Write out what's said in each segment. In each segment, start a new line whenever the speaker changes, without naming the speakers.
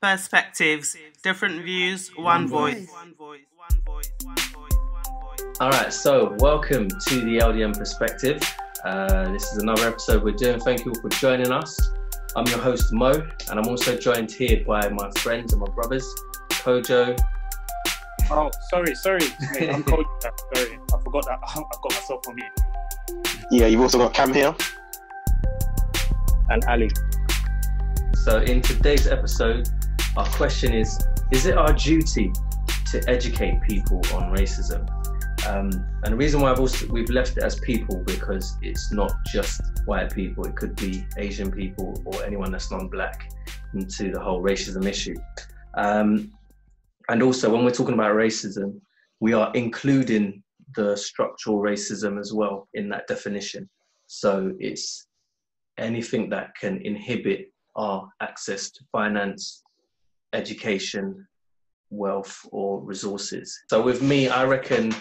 perspectives, different views, one voice.
All right, so welcome to the LDN Perspective. Uh, this is another episode we're doing. Thank you all for joining us. I'm your host Mo, and I'm also joined here by my friends and my brothers, Kojo.
Oh, sorry, sorry, mate, I'm Kojo. sorry, I forgot that. I've got myself on mute.
Yeah, you've also got Cam here.
And Ali.
So, in today's episode, our question is Is it our duty to educate people on racism? Um, and the reason why also, we've left it as people because it's not just white people, it could be Asian people or anyone that's non black into the whole racism issue. Um, and also, when we're talking about racism, we are including the structural racism as well in that definition. So it's anything that can inhibit our access to finance, education, wealth, or resources. So with me, I reckon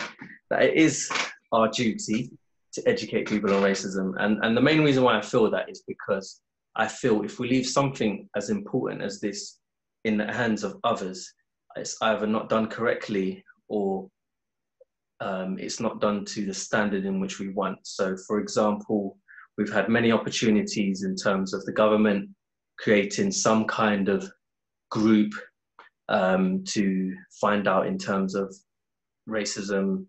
that it is our duty to educate people on racism. And, and the main reason why I feel that is because I feel if we leave something as important as this in the hands of others, it's either not done correctly or um, it's not done to the standard in which we want. So, for example, we've had many opportunities in terms of the government creating some kind of group um, to find out in terms of racism.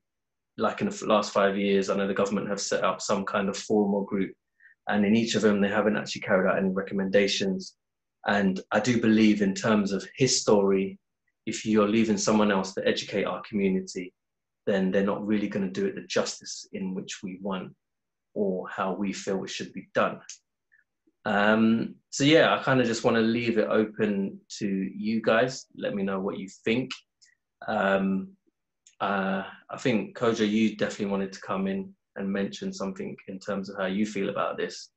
Like in the last five years, I know the government have set up some kind of formal group, and in each of them, they haven't actually carried out any recommendations. And I do believe, in terms of his story, if you're leaving someone else to educate our community, then they're not really going to do it the justice in which we want or how we feel it should be done. Um, so yeah, I kind of just want to leave it open to you guys. Let me know what you think. Um, uh, I think Kojo, you definitely wanted to come in and mention something in terms of how you feel about this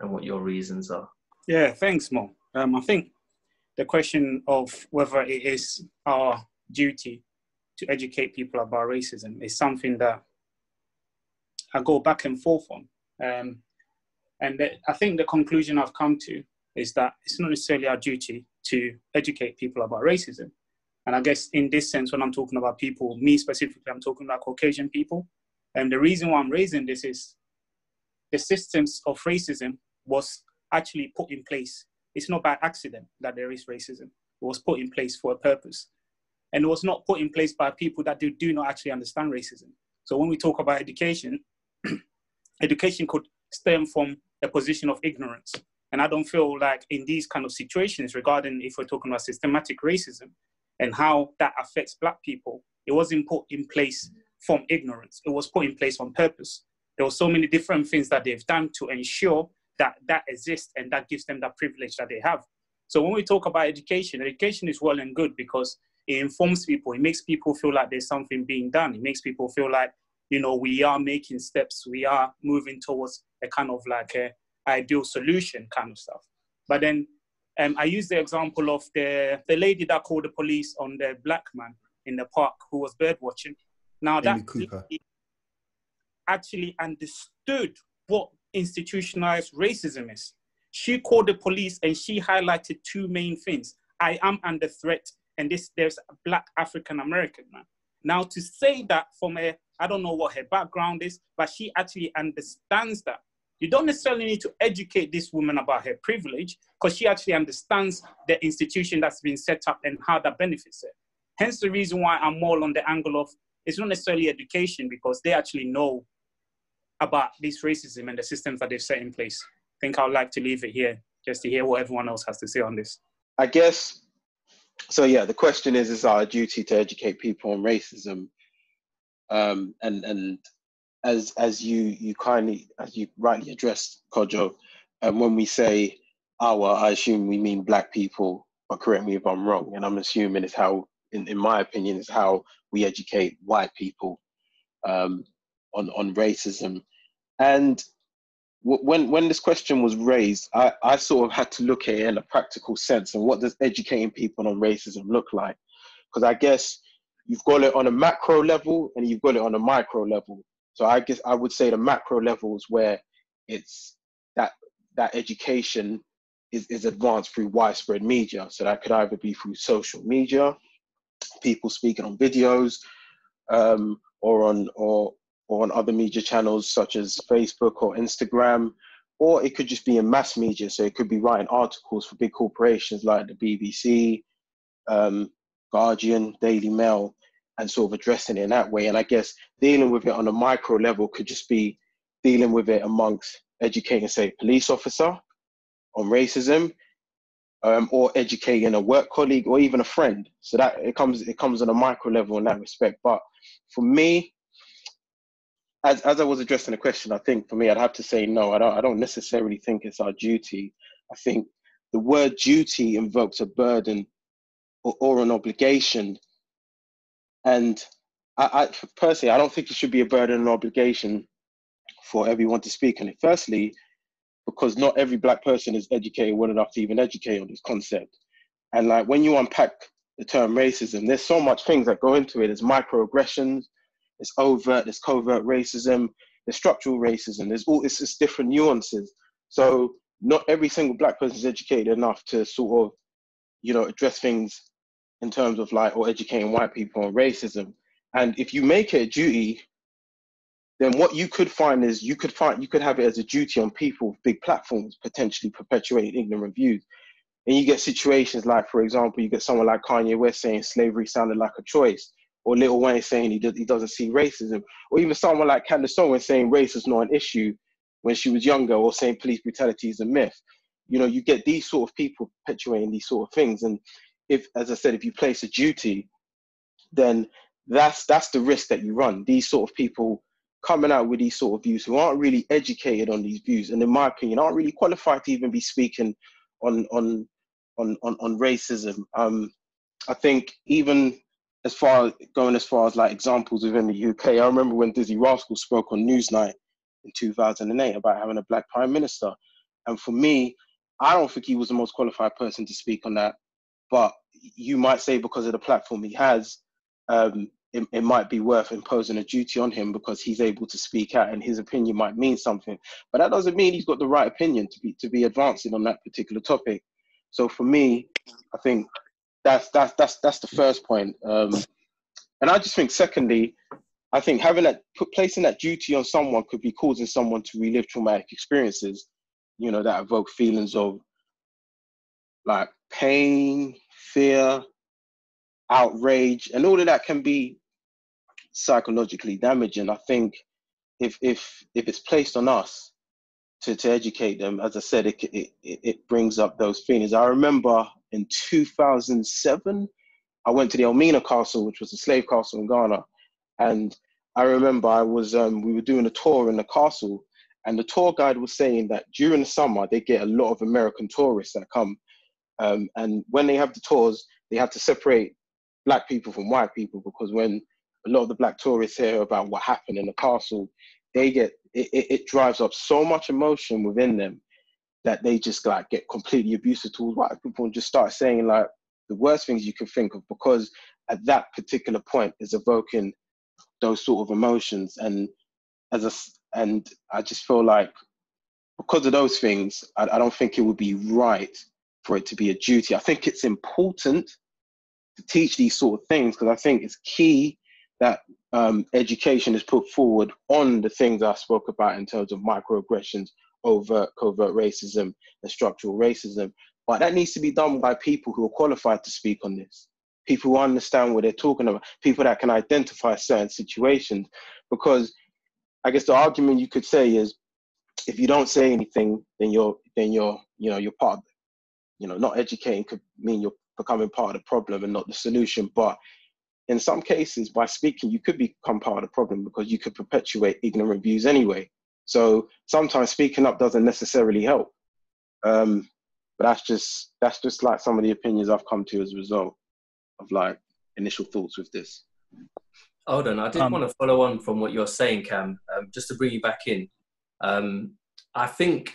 and what your reasons are.
Yeah, thanks, Mo. Um, I think the question of whether it is our duty to educate people about racism is something that I go back and forth on. Um, and I think the conclusion I've come to is that it's not necessarily our duty to educate people about racism. And I guess in this sense, when I'm talking about people, me specifically, I'm talking about Caucasian people. And the reason why I'm raising this is the systems of racism was actually put in place. It's not by accident that there is racism. It was put in place for a purpose. And it was not put in place by people that do, do not actually understand racism. So when we talk about education, education could stem from a position of ignorance. And I don't feel like in these kind of situations, regarding if we're talking about systematic racism and how that affects Black people, it wasn't put in place from ignorance. It was put in place on purpose. There were so many different things that they've done to ensure that that exists and that gives them that privilege that they have. So when we talk about education, education is well and good because it informs people. It makes people feel like there's something being done. It makes people feel like you know, we are making steps, we are moving towards a kind of like a ideal solution kind of stuff. But then um, I use the example of the, the lady that called the police on the black man in the park who was bird watching. Now that actually understood what institutionalized racism is. She called the police and she highlighted two main things. I am under threat, and this there's a black African American man. Now to say that from a I don't know what her background is, but she actually understands that. You don't necessarily need to educate this woman about her privilege because she actually understands the institution that's been set up and how that benefits her. Hence the reason why I'm more on the angle of it's not necessarily education because they actually know about this racism and the systems that they've set in place. I think I'd like to leave it here just to hear what everyone else has to say on this.
I guess so. Yeah, the question is: Is our duty to educate people on racism? Um, and and as as you you kindly as you rightly addressed Kojo, um, when we say our, I assume we mean black people. But correct me if I'm wrong. And I'm assuming it's how, in, in my opinion, is how we educate white people um, on on racism. And w- when when this question was raised, I, I sort of had to look at it in a practical sense. And what does educating people on racism look like? Because I guess you've got it on a macro level and you've got it on a micro level. So I guess I would say the macro level is where it's that that education is, is advanced through widespread media. So that could either be through social media, people speaking on videos, um, or on or or on other media channels such as Facebook or Instagram, or it could just be in mass media. So it could be writing articles for big corporations like the BBC, um, Guardian, Daily Mail, and sort of addressing it in that way. And I guess dealing with it on a micro level could just be dealing with it amongst educating, say, police officer on racism, um, or educating a work colleague or even a friend. So that it comes it comes on a micro level in that respect. But for me, as as I was addressing the question, I think for me, I'd have to say no. I don't. I don't necessarily think it's our duty. I think the word duty invokes a burden or, or an obligation, and I, I personally, I don't think it should be a burden and obligation for everyone to speak on it. Firstly, because not every black person is educated well enough to even educate on this concept. And like when you unpack the term racism, there's so much things that go into it. There's microaggressions, there's overt, there's covert racism, there's structural racism. There's all just different nuances. So not every single black person is educated enough to sort of, you know, address things in terms of like or educating white people on racism. And if you make it a duty, then what you could find is you could find you could have it as a duty on people with big platforms potentially perpetuate ignorant views. And you get situations like, for example, you get someone like Kanye West saying slavery sounded like a choice or Lil Wayne saying he, does, he doesn't see racism, or even someone like Candace Owens saying race is not an issue when she was younger, or saying police brutality is a myth. You know, you get these sort of people perpetuating these sort of things, and if, as I said, if you place a duty, then that's that's the risk that you run. These sort of people coming out with these sort of views who aren't really educated on these views, and in my opinion, aren't really qualified to even be speaking on on on on, on racism. Um, I think even as far going as far as like examples within the UK, I remember when Dizzee Rascal spoke on Newsnight in 2008 about having a black prime minister, and for me, I don't think he was the most qualified person to speak on that. But you might say because of the platform he has, um, it, it might be worth imposing a duty on him because he's able to speak out and his opinion might mean something. But that doesn't mean he's got the right opinion to be to be advancing on that particular topic. So for me, I think that's that's that's that's the first point. Um, and I just think, secondly, I think having that put placing that duty on someone could be causing someone to relive traumatic experiences, you know, that evoke feelings of like pain, fear, outrage, and all of that can be psychologically damaging. I think if if if it's placed on us to, to educate them, as I said, it, it it brings up those feelings. I remember in 2007, I went to the Elmina Castle, which was a slave castle in Ghana, and I remember I was um, we were doing a tour in the castle, and the tour guide was saying that during the summer they get a lot of American tourists that come, um, and when they have the tours, they have to separate black people from white people because when a lot of the black tourists hear about what happened in the castle, they get it, it, it drives up so much emotion within them that they just like get completely abusive towards white people and just start saying like the worst things you can think of because at that particular point is evoking those sort of emotions. And as a and I just feel like because of those things I, I don't think it would be right for it to be a duty. I think it's important to teach these sort of things because I think it's key that um, education is put forward on the things I spoke about in terms of microaggressions, overt, covert racism, and structural racism. But that needs to be done by people who are qualified to speak on this, people who understand what they're talking about, people that can identify certain situations. Because I guess the argument you could say is, if you don't say anything, then you're then you're you know you're part of. You know, not educating could mean you're becoming part of the problem and not the solution. But in some cases, by speaking, you could become part of the problem because you could perpetuate ignorant views anyway. So sometimes speaking up doesn't necessarily help. Um, but that's just that's just like some of the opinions I've come to as a result of like initial thoughts with this.
Hold on, I did um, want to follow on from what you're saying, Cam, um, just to bring you back in. Um, I think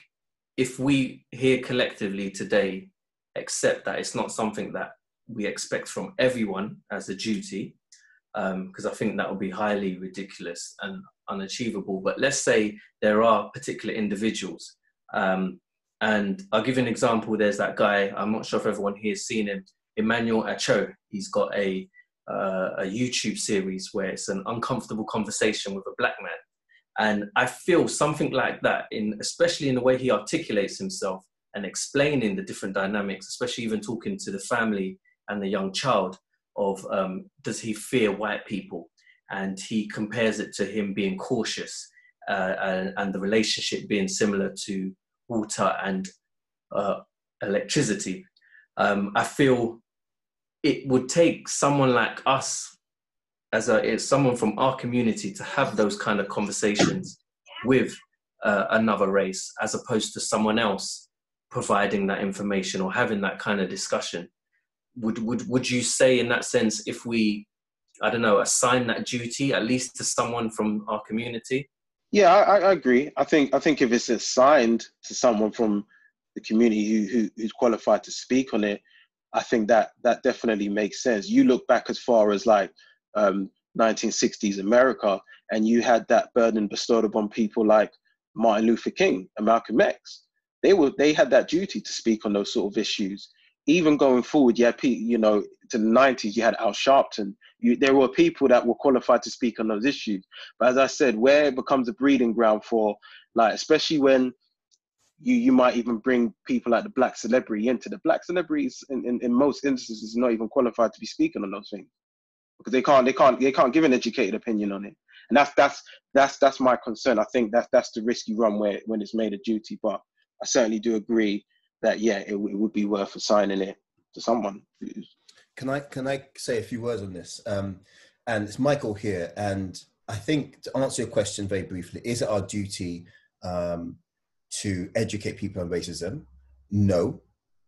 if we here collectively today accept that it's not something that we expect from everyone as a duty, because um, I think that would be highly ridiculous and unachievable. But let's say there are particular individuals, um, And I'll give you an example. There's that guy, I'm not sure if everyone here has seen him, Emmanuel Acho. He's got a, uh, a YouTube series where it's an uncomfortable conversation with a black man. And I feel something like that, in especially in the way he articulates himself and explaining the different dynamics, especially even talking to the family and the young child of um, does he fear white people? And he compares it to him being cautious uh, and, and, the relationship being similar to water and uh, electricity. Um, I feel it would take someone like us, as a, someone from our community, to have those kind of conversations with uh, another race, as opposed to someone else providing that information or having that kind of discussion. Would would would you say, in that sense, if we, I don't know, assign that duty at least to someone from our community?
Yeah, I, I agree. I think I think if it's assigned to someone from the community who, who who's qualified to speak on it, I think that that definitely makes sense. You look back as far as like um, 1960s America, and you had that burden bestowed upon people like Martin Luther King and Malcolm X. They were they had that duty to speak on those sort of issues. Even going forward, yeah, you know, to the 90s, you had Al Sharpton. You, there were people that were qualified to speak on those issues. But as I said, where it becomes a breeding ground for, like, especially when you you might even bring people like the black celebrity into the black celebrities in, in, in most instances not even qualified to be speaking on those things because they can't they can't they can't give an educated opinion on it and that's that's that's that's my concern i think that's that's the risk you run where when it's made a duty but i certainly do agree that yeah it, it would be worth assigning it to someone
can i can i say a few words on this um and it's michael here and i think to answer your question very briefly is it our duty um to educate people on racism? No.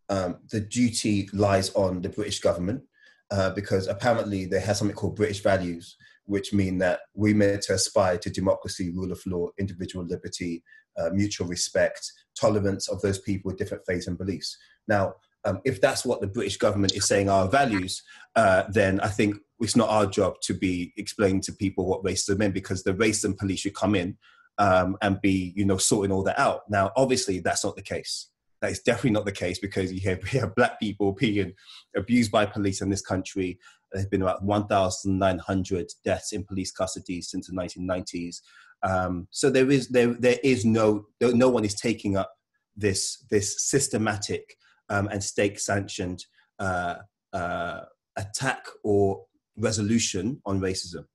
Um, the duty lies on the British government uh, because apparently they have something called British values, which mean that we meant to aspire to democracy, rule of law, individual liberty, uh, mutual respect, tolerance of those people with different faiths and beliefs. Now, um, if that's what the British government is saying are values, uh, then I think it's not our job to be explaining to people what racism is because the racism police should come in um, and be, you know, sorting all that out. Now, obviously, that's not the case. That is definitely not the case because you have, you have black people being abused by police in this country. There have been about 1,900 deaths in police custody since the 1990s. Um, so there is there there is no no one is taking up this this systematic um, and state sanctioned uh, uh, attack or resolution on racism.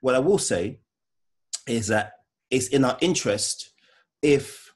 What I will say is that it's in our interest if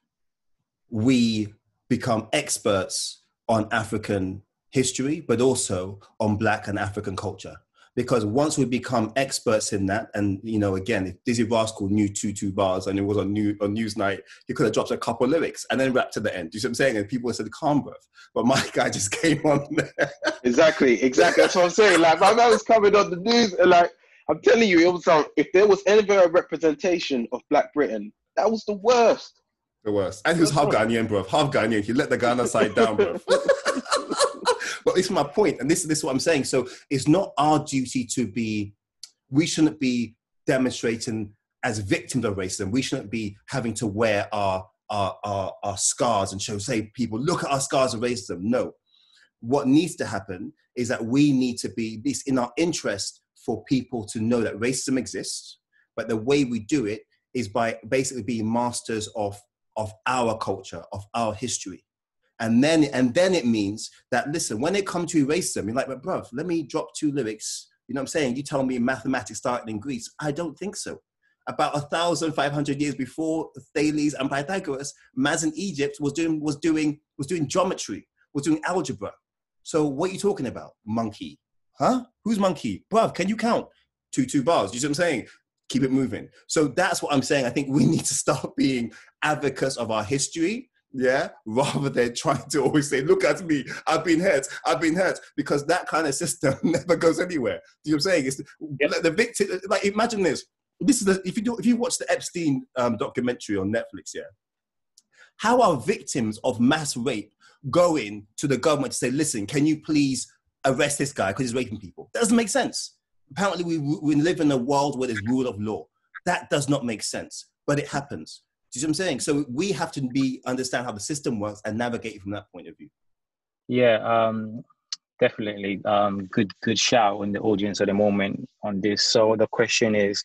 we become experts on African history, but also on Black and African culture. Because once we become experts in that, and you know, again, if Dizzee Rascal knew two two bars and it was on new on Newsnight, he could have dropped a couple of lyrics and then rapped to the end. Do you see what I'm saying? And people said calm breath. But my guy just came on there.
Exactly, exactly. That's what I'm saying. Like my man was coming on the news and like I'm telling you, it was um, if there was ever a representation of Black Britain, that was the worst.
The worst. And he was half Ghanaian, bro. Half Ghanaian. He let the Ghana side down, bro. this is my point, and this, this is what I'm saying. So it's not our duty to be, we shouldn't be demonstrating as victims of racism. We shouldn't be having to wear our, our, our, our scars and show, say, people, look at our scars of racism. No. What needs to happen is that we need to be, it's in our interest for people to know that racism exists, but the way we do it is by basically being masters of, of our culture, of our history. And then, and then it means that, listen, when it comes to racism, you're like, but bruv, let me drop two lyrics. You know what I'm saying? You tell me mathematics started in Greece. I don't think so. About 1,500 years before Thales and Pythagoras, Maz in Egypt was doing, was, doing, was doing geometry, was doing algebra. So what are you talking about, monkey? Huh? Who's monkey? Bruv, can you count? Two, two bars. You see what I'm saying? Keep it moving. So that's what I'm saying. I think we need to start being advocates of our history, yeah, rather than trying to always say, look at me, I've been hurt, I've been hurt, because that kind of system never goes anywhere. Do you know what I'm saying? It's yep. the, the victim, like imagine this. This is the, if you do, if you watch the Epstein um, documentary on Netflix, yeah, how are victims of mass rape going to the government to say, listen, can you please arrest this guy because he's raping people. That doesn't make sense. Apparently, we, we live in a world where there's rule of law. That does not make sense, but it happens. You see what I'm saying? So we have to be understand how the system works and navigate from that point of view.
Yeah, um, definitely. Um, good, good shout in the audience at the moment on this. So the question is,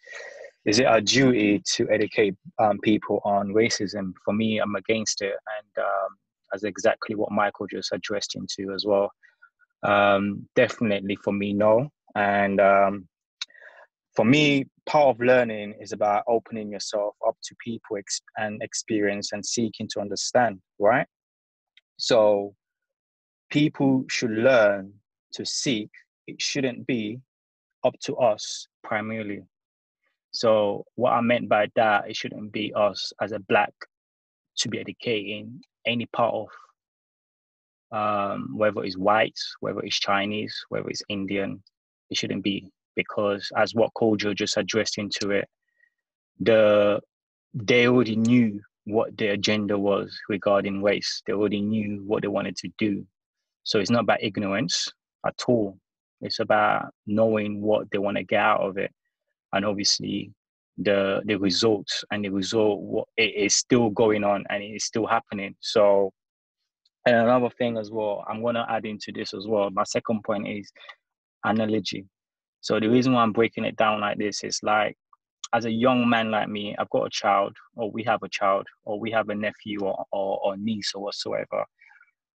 is it our duty to educate um, people on racism? For me, I'm against it, and um, as exactly what Michael just addressed into as well. Um, definitely for me, no. And um, for me, part of learning is about opening yourself up to people and experience and seeking to understand, right? So people should learn to seek. It shouldn't be up to us primarily. So what I meant by that, it shouldn't be us as a black to be educating any part of um, whether it's white, whether it's Chinese, whether it's Indian, it shouldn't be because as what Kojo just addressed into it, the they already knew what their agenda was regarding race. They already knew what they wanted to do. So it's not about ignorance at all. It's about knowing what they want to get out of it. And obviously the the results and the result what it is still going on and it is still happening. So and another thing as well, I'm gonna add into this as well. My second point is analogy. So the reason why I'm breaking it down like this is like, as a young man like me, I've got a child, or we have a child, or we have a nephew or, or, or niece or whatsoever.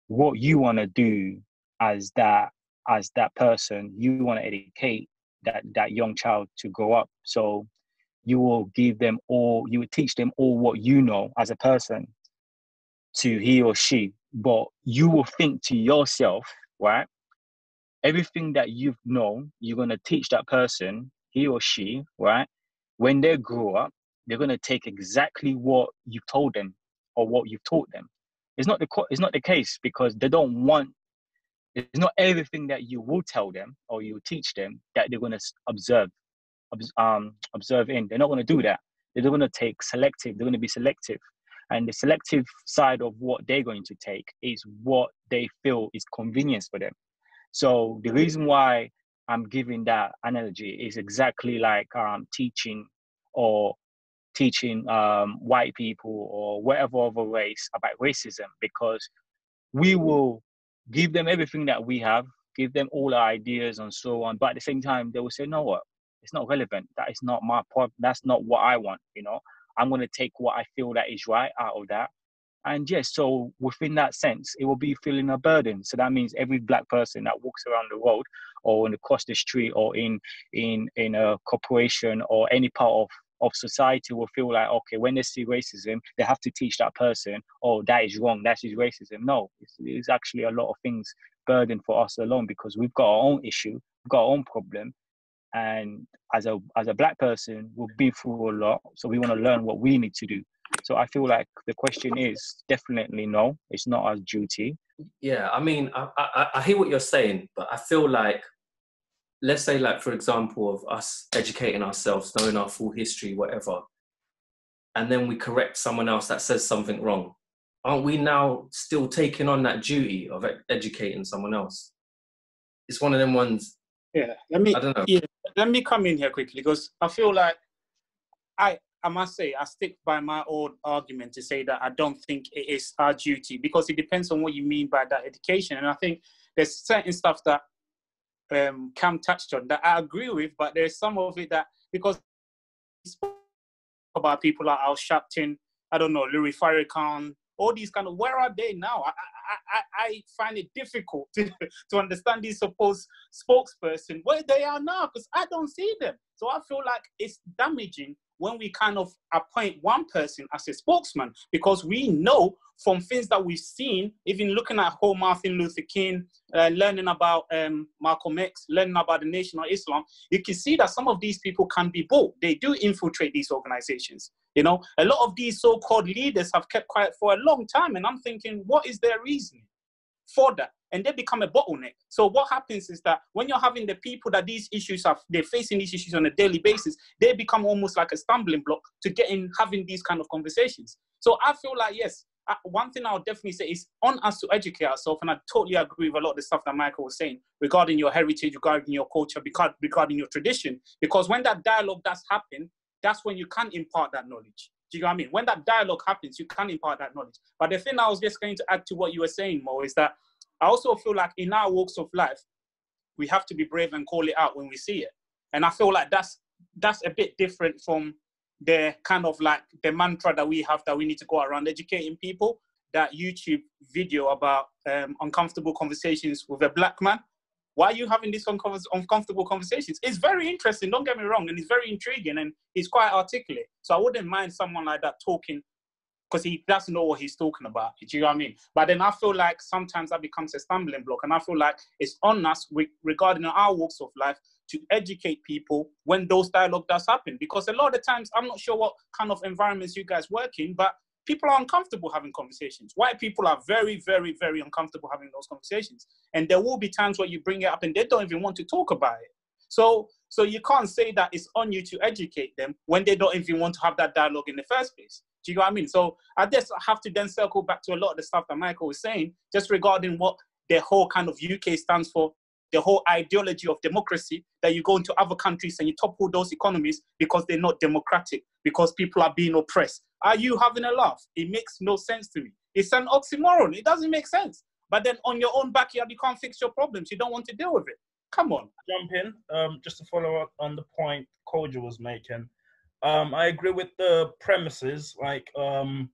What you want to do as that as that person, you want to educate that that young child to grow up. So you will give them all, you would teach them all what you know as a person to he or she. But you will think to yourself, right? Everything that you've known, you're going to teach that person, he or she, right? When they grow up, they're going to take exactly what you've told them or what you've taught them. It's not the it's not the case because they don't want. It's not everything that you will tell them or you teach them that they're going to observe, um, observe in. They're not going to do that. They're going to take selective. They're going to be selective, and the selective side of what they're going to take is what they feel is convenience for them. So the reason why I'm giving that analogy is exactly like um, teaching or teaching um, white people or whatever other race about racism because we will give them everything that we have, give them all our ideas and so on. But at the same time, they will say, no, what? It's not relevant. That is not my problem. That's not what I want. You know, I'm going to take what I feel that is right out of that and yes, so within that sense, it will be feeling a burden. So that means every black person that walks around the road or in across the street or in in in a corporation or any part of of society will feel like okay when they see racism they have to teach that person oh that is wrong that is racism. No it's, it's actually a lot of things burden for us alone because we've got our own issue we've got our own problem. And as a as a black person we'll be through a lot so we want to learn what we need to do so I feel like the question is definitely no, it's not our duty.
Yeah, I mean, I, I, I hear what you're saying, but I feel like, let's say, like for example, of us educating ourselves, knowing our full history, whatever, and then we correct someone else that says something wrong. Aren't we now still taking on that duty of educating someone else? It's one of them ones.
Yeah, let me. I don't know. Yeah, let me come in here quickly because I feel like I I must say, I stick by my old argument to say that I don't think it is our duty because it depends on what you mean by that education. And I think there's certain stuff that um, Cam touched on that I agree with, but there's some of it that because about people like Al Sharpton, I don't know, Louis Farrakhan, all these kind of where are they now? I I, I, I find it difficult to, to understand these supposed spokesperson where they are now because I don't see them. So I feel like it's damaging when we kind of appoint one person as a spokesman because we know from things that we've seen, even looking at whole Martin Luther King, uh, learning about um, Malcolm X, learning about the Nation of Islam, you can see that some of these people can be bought. They do infiltrate these organizations. You know, a lot of these so-called leaders have kept quiet for a long time, and I'm thinking, what is their reasoning for that? and they become a bottleneck. So what happens is that when you're having the people that these issues are, they're facing these issues on a daily basis, they become almost like a stumbling block to getting having these kind of conversations. So I feel like yes, one thing I'll definitely say is on us to educate ourselves, and I totally agree with a lot of the stuff that Michael was saying regarding your heritage, regarding your culture, regarding your tradition. Because when that dialogue does happen, that's when you can impart that knowledge. Do you know what I mean? When that dialogue happens, you can impart that knowledge. But the thing I was just going to add to what you were saying, Mo, is that I also feel like in our walks of life, we have to be brave and call it out when we see it. And I feel like that's that's a bit different from the kind of like the mantra that we have that we need to go around educating people. That YouTube video about um, uncomfortable conversations with a black man. Why are you having these uncomfortable conversations? It's very interesting, don't get me wrong, and it's very intriguing and he's quite articulate. So I wouldn't mind someone like that talking because he doesn't know what he's talking about. Do you know what I mean? But then I feel like sometimes that becomes a stumbling block, and I feel like it's on us regarding our walks of life to educate people when those dialogue does happen. Because a lot of times, I'm not sure what kind of environments you guys work in, but people are uncomfortable having conversations. White people are very, very, very uncomfortable having those conversations. And there will be times where you bring it up and they don't even want to talk about it. So, so you can't say that it's on you to educate them when they don't even want to have that dialogue in the first place. Do you know what I mean? So I just have to then circle back to a lot of the stuff that Michael was saying, just regarding what the whole kind of UK stands for the whole ideology of democracy that you go into other countries and you topple those economies because they're not democratic, because people are being oppressed. Are you having a laugh? It makes no sense to me. It's an oxymoron. It doesn't make sense. But then on your own backyard, you can't fix your problems. You don't want to deal with it. Come on.
Jump in. Um, just to follow up on the point Kojo was making. Um, I agree with the premises, like um,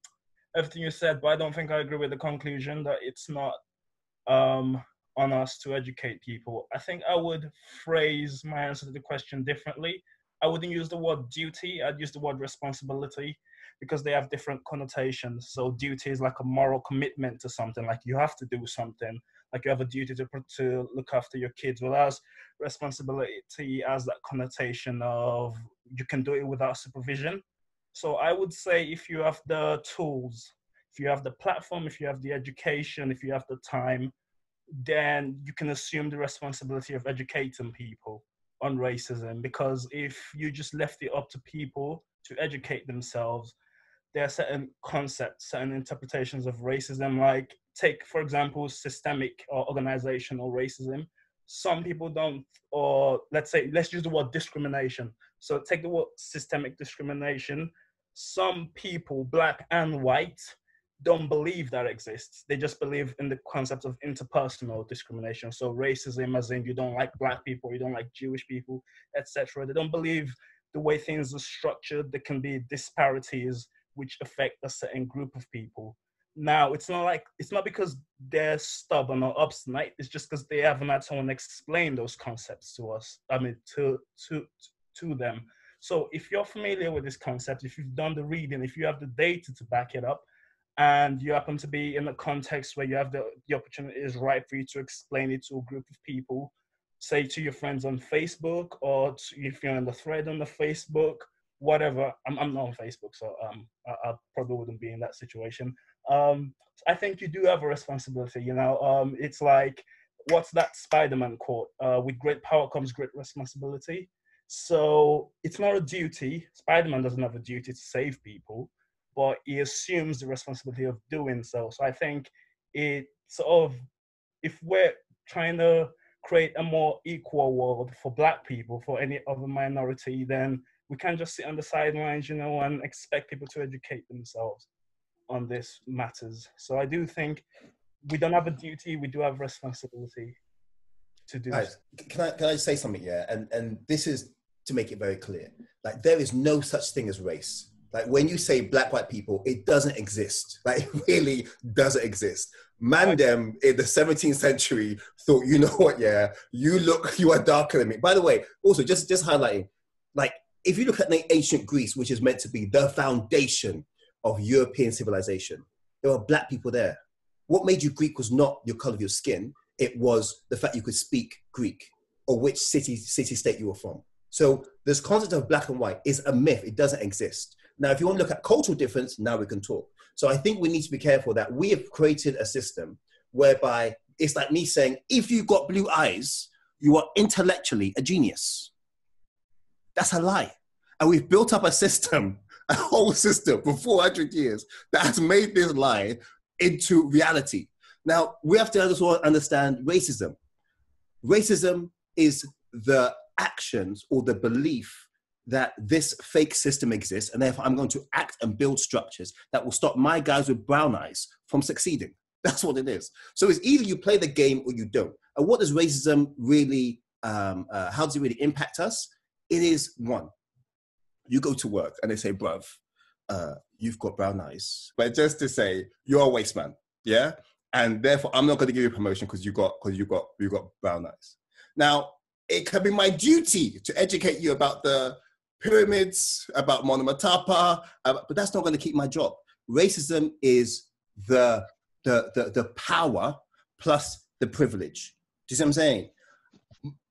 everything you said, but I don't think I agree with the conclusion that it's not um, on us to educate people. I think I would phrase my answer to the question differently. I wouldn't use the word duty, I'd use the word responsibility because they have different connotations. So, duty is like a moral commitment to something, like you have to do something, like you have a duty to, to look after your kids. Whereas responsibility has that connotation of you can do it without supervision. So, I would say if you have the tools, if you have the platform, if you have the education, if you have the time, then you can assume the responsibility of educating people on racism because if you just left it up to people to educate themselves there are certain concepts certain interpretations of racism like take for example systemic or organizational racism. Some people don't or let's say let's use the word discrimination. So take the word systemic discrimination. Some people black and white don't believe that exists. They just believe in the concept of interpersonal discrimination. So racism, as in you don't like black people, you don't like Jewish people, etc. They don't believe the way things are structured. There can be disparities which affect a certain group of people. Now, it's not like it's not because they're stubborn or obstinate. It's just because they haven't had someone explain those concepts to us. I mean, to to to them. So, if you're familiar with this concept, if you've done the reading, if you have the data to back it up, and you happen to be in a context where you have the, the opportunity is right for you to explain it to a group of people, say to your friends on Facebook or to, if you're in the thread on the Facebook, whatever. I'm, I'm not on Facebook, so um, I, I probably wouldn't be in that situation. Um, I think you do have a responsibility, you know. Um, it's like, what's that Spider-Man quote? Uh, with great power comes great responsibility. So it's not a duty. Spider-Man doesn't have a duty to save people but he assumes the responsibility of doing so. So I think it sort of, if we're trying to create a more equal world for black people, for any other minority, then we can't just sit on the sidelines, you know, and expect people to educate themselves on this matters. So I do think we don't have a duty, we do have responsibility to do.
Right. Can I can I say something? Yeah, and and this is to make it very clear. Like there is no such thing as race. Like when you say black white people, it doesn't exist. Like it really doesn't exist. Man, them in the 17th century thought, you know what? Yeah, you look, you are darker than me. By the way, also just just highlighting, like if you look at the ancient Greece, which is meant to be the foundation of European civilization, there were black people there. What made you Greek was not your color of your skin; it was the fact you could speak Greek or which city city state you were from. So this concept of black and white is a myth; it doesn't exist. Now, if you want to look at cultural difference, now we can talk. So I think we need to be careful that we have created a system whereby it's like me saying, if you've got blue eyes, you are intellectually a genius. That's a lie. And we've built up a system, a whole system for 400 years that has made this lie into reality. Now, we have to understand racism. Racism is the actions or the belief that this fake system exists, and therefore I'm going to act and build structures that will stop my guys with brown eyes from succeeding. That's what it is. So it's either you play the game or you don't. And what does racism really, um, uh, how does it really impact us? It is one, you go to work and they say, bruv, uh, you've got brown eyes. But just to say, you're a waste man, yeah? And therefore, I'm not going to give you a promotion because you got because you got you got brown eyes. Now, it can be my duty to educate you about the pyramids, about Monomotapa, uh, but that's not going to keep my job. Racism is the, the, the, the power plus the privilege. Do you see what I'm saying?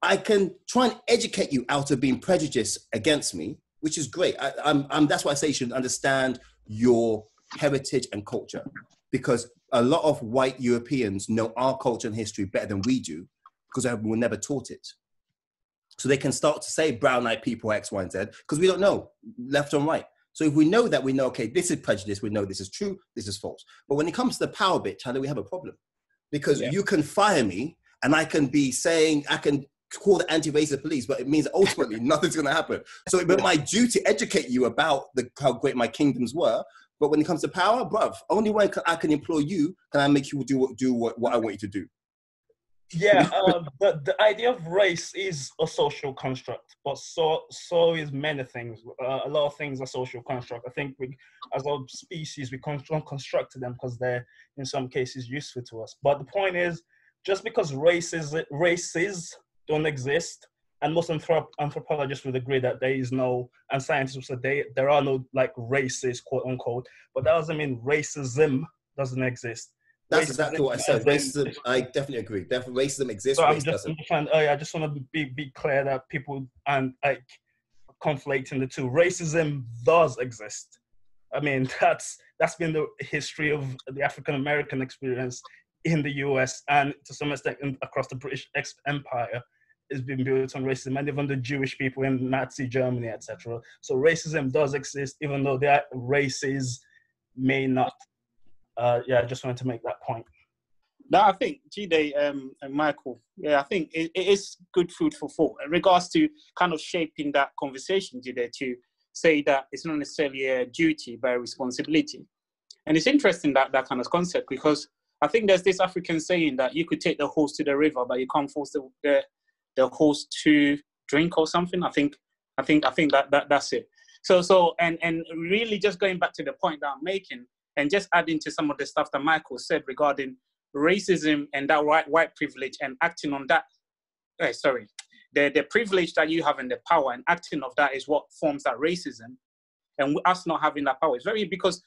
I can try and educate you out of being prejudiced against me, which is great. I, I'm, I'm, that's why I say you should understand your heritage and culture because a lot of white Europeans know our culture and history better than we do because we were never taught it. So they can start to say brown eyed people X, Y, and Z because we don't know left and right. So if we know that, we know, okay, this is prejudice, we know this is true, this is false. But when it comes to the power bit, China, we have a problem because yeah. you can fire me and I can be saying, I can call the anti-racist police, but it means ultimately nothing's going to happen. So it's my duty to educate you about the, how great my kingdoms were. But when it comes to power, bruv, only way I can employ you can I make you do, do what, what I want you to do
yeah, um, the, the idea of race is a social construct, but so so is many things. Uh, a lot of things are social construct. I think we, as a species, we construct them because they're in some cases useful to us. But the point is, just because races races don't exist, and most anthrop- anthropologists would agree that there is no, and scientists would say they, there are no like races, quote unquote. But that doesn't mean racism doesn't exist
that's racism exactly what I said. Racism, I definitely agree. Definitely, racism exists.
So I'm just, trying, oh yeah, I just want to be be clear that people and like conflating the two. Racism does exist. I mean, that's that's been the history of the African American experience in the U.S. and to some extent in, across the British Empire. It's been built on racism, and even the Jewish people in Nazi Germany, etc. So racism does exist, even though their races may not uh, yeah, I just wanted to make that point.
No, I think Jide um, and Michael, yeah, I think it, it is good food for thought in regards to kind of shaping that conversation, Jide, to say that it's not necessarily a duty but a responsibility. And it's interesting that that kind of concept because I think there's this African saying that you could take the horse to the river, but you can't force the, the, the horse to drink or something. I think I think I think that, that that's it. So so and and really just going back to the point that I'm making, and just adding to some of the stuff that Michael said regarding racism and that white white privilege and acting on that. Uh, sorry, the the privilege that you have and the power and acting of that is what forms that racism, and us not having that power is very because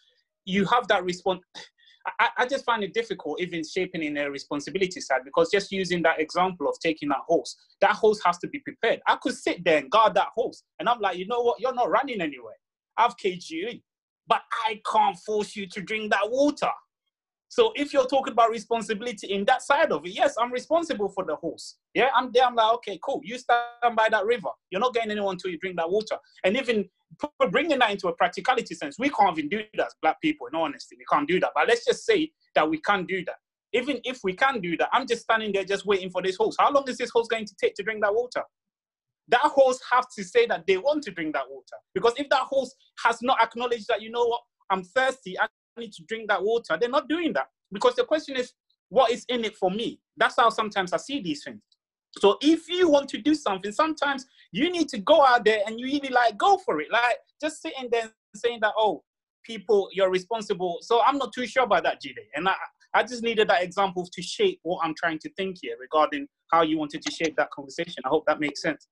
you have that response. I, I just find it difficult even shaping in a responsibility side because just using that example of taking that horse, that horse has to be prepared. I could sit there and guard that horse, and I'm like, you know what? You're not running anywhere. I've caged you in but I can't force you to drink that water. So if you're talking about responsibility in that side of it, yes, I'm responsible for the horse. Yeah, I'm there. I'm like, okay, cool. You stand by that river. You're not getting anyone to drink that water. And even bringing that into a practicality sense, we can't even do that as black people. In honesty, we can't do that. But let's just say that we can't do that. Even if we can do that, I'm just standing there just waiting for this horse. How long is this horse going to take to drink that water? That horse have to say that they want to drink that water. Because if that horse has not acknowledged that, you know what, I'm thirsty, I need to drink that water, they're not doing that. Because the question is, what is in it for me? That's how sometimes I see these things. So if you want to do something, sometimes you need to go out there and you really like go for it. Like just sitting there saying that, oh, people, you're responsible. So I'm not too sure about that, Jide. And I, I just needed that example to shape what I'm trying to think here regarding how you wanted to shape that conversation. I hope that makes sense.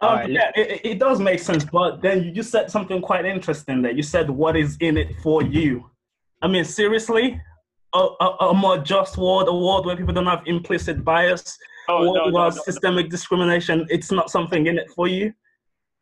Um, right, yeah, it, it, does make sense, but then you just said something quite interesting there. You said, "What is in it for you?" I mean, seriously, a, a, a more just world, a world where people don't have implicit bias, oh, no, no, no, systemic discrimination. It's not something in it for you.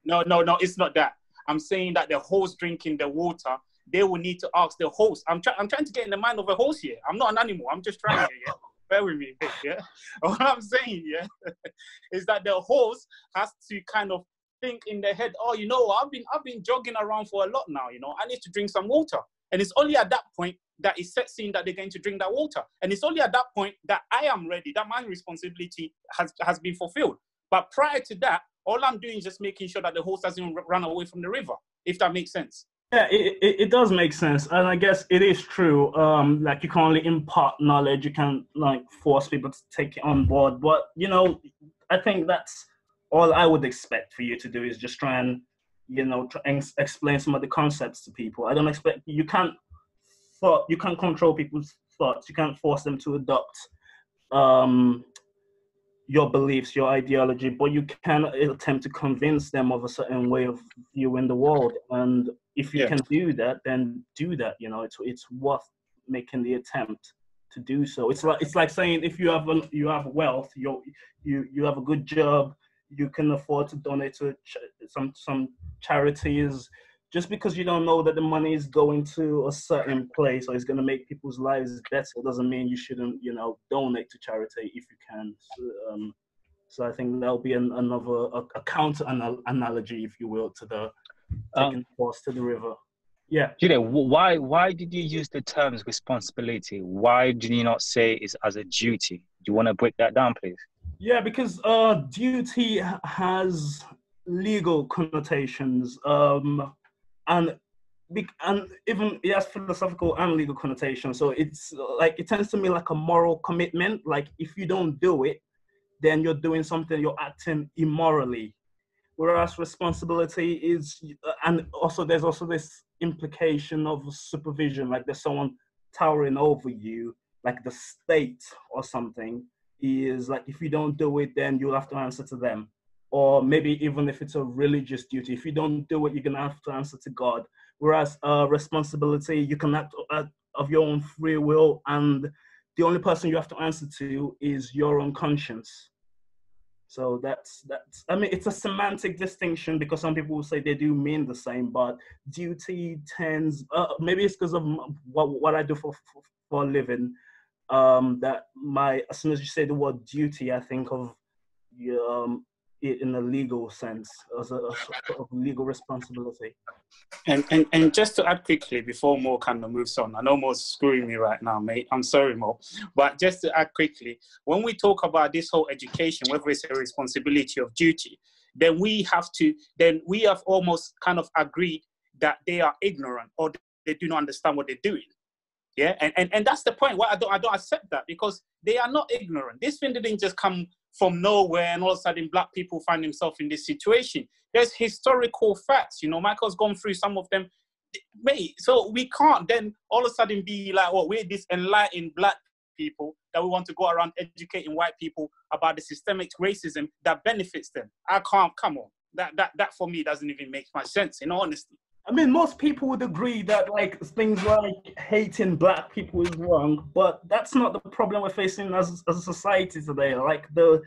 No, no, no, it's not that. I'm saying that the host drinking the water, they will need to ask the host. I'm trying. I'm trying to get in the mind of a host here. I'm not an animal. I'm just trying. To yeah? Bear with me, yeah. what I'm saying, yeah, is that the host has to kind of think in their head, oh, you know, I've been I've been jogging around for a lot now, you know, I need to drink some water. And it's only at that point that it sets in that they're going to drink that water. And it's only at that point that I am ready, that my responsibility has, has been fulfilled. But prior to that, all I'm doing is just making sure that the horse doesn't run away from the river, if that makes sense.
Yeah, it, it, it does make sense, and I guess it is true. Um, like you can only impart knowledge, you can't like force people to take it on board. But you know, I think that's all I would expect for you to do is just try and you know try and explain some of the concepts to people. I don't expect you can't thought you can't control people's thoughts. You can't force them to adopt um, your beliefs, your ideology, but you can attempt to convince them of a certain way of viewing the world. And if you
Yeah.
can do that, then do that. You know, it's it's worth making the attempt to do so. It's like it's like saying if you have a, you have wealth, you you you have a good job, you can afford to donate to ch- some some charities. Just because you don't know that the money is going to a certain place or is going to make people's lives better doesn't mean you shouldn't, you know, donate to charity if you can. So, um, so I think that'll be an, another a, a counter analogy, if you will, to the
Um,
taking horse to the river. Yeah.
Julia, wh- why why did you use the terms responsibility? Why did you not say it's as a duty? Do you want to break that down, please?
Yeah, because uh, duty has legal connotations, um, and and even it has philosophical and legal connotations. So it's like it tends to me like a moral commitment. Like if you don't do it, then you're doing something. You're acting immorally. Whereas responsibility is, uh, and also there's also this implication of supervision. Like there's someone towering over you, like the state or something is like if you don't do it then you'll have to answer to them or maybe even if it's a religious duty if you don't do it you're gonna have to answer to god whereas uh responsibility you can act uh, of your own free will and the only person you have to answer to is your own conscience so that's that's i mean it's a semantic distinction because some people will say they do mean the same but duty tends uh, maybe it's because of what, what i do for, for for a living. Um, that my as soon as you say the word duty, I think of um, it in a legal sense as a, a sort of legal responsibility.
And, and and just to add quickly before Mo kind of moves on, I know Mo's screwing me right now, mate. I'm sorry, Mo. But just to add quickly, when we talk about this whole education, whether it's a responsibility of duty, then we have to, then we have almost kind of agreed that they are ignorant or they do not understand what they're doing. Yeah, and, and, and that's the point. Why I don't I don't accept that because they are not ignorant. This thing didn't just come from nowhere and all of a sudden black people find themselves in this situation. There's historical facts. You know, Michael's gone through some of them. Mate, so we can't then all of a sudden be like, oh, we're this enlightened black people that we want to go around educating white people about the systemic racism that benefits them. I can't come on. That that that for me doesn't even make much sense, in honesty.
I mean, most people would agree that like things like hating black people is wrong, but that's not the problem we're facing as, as a society today. Like the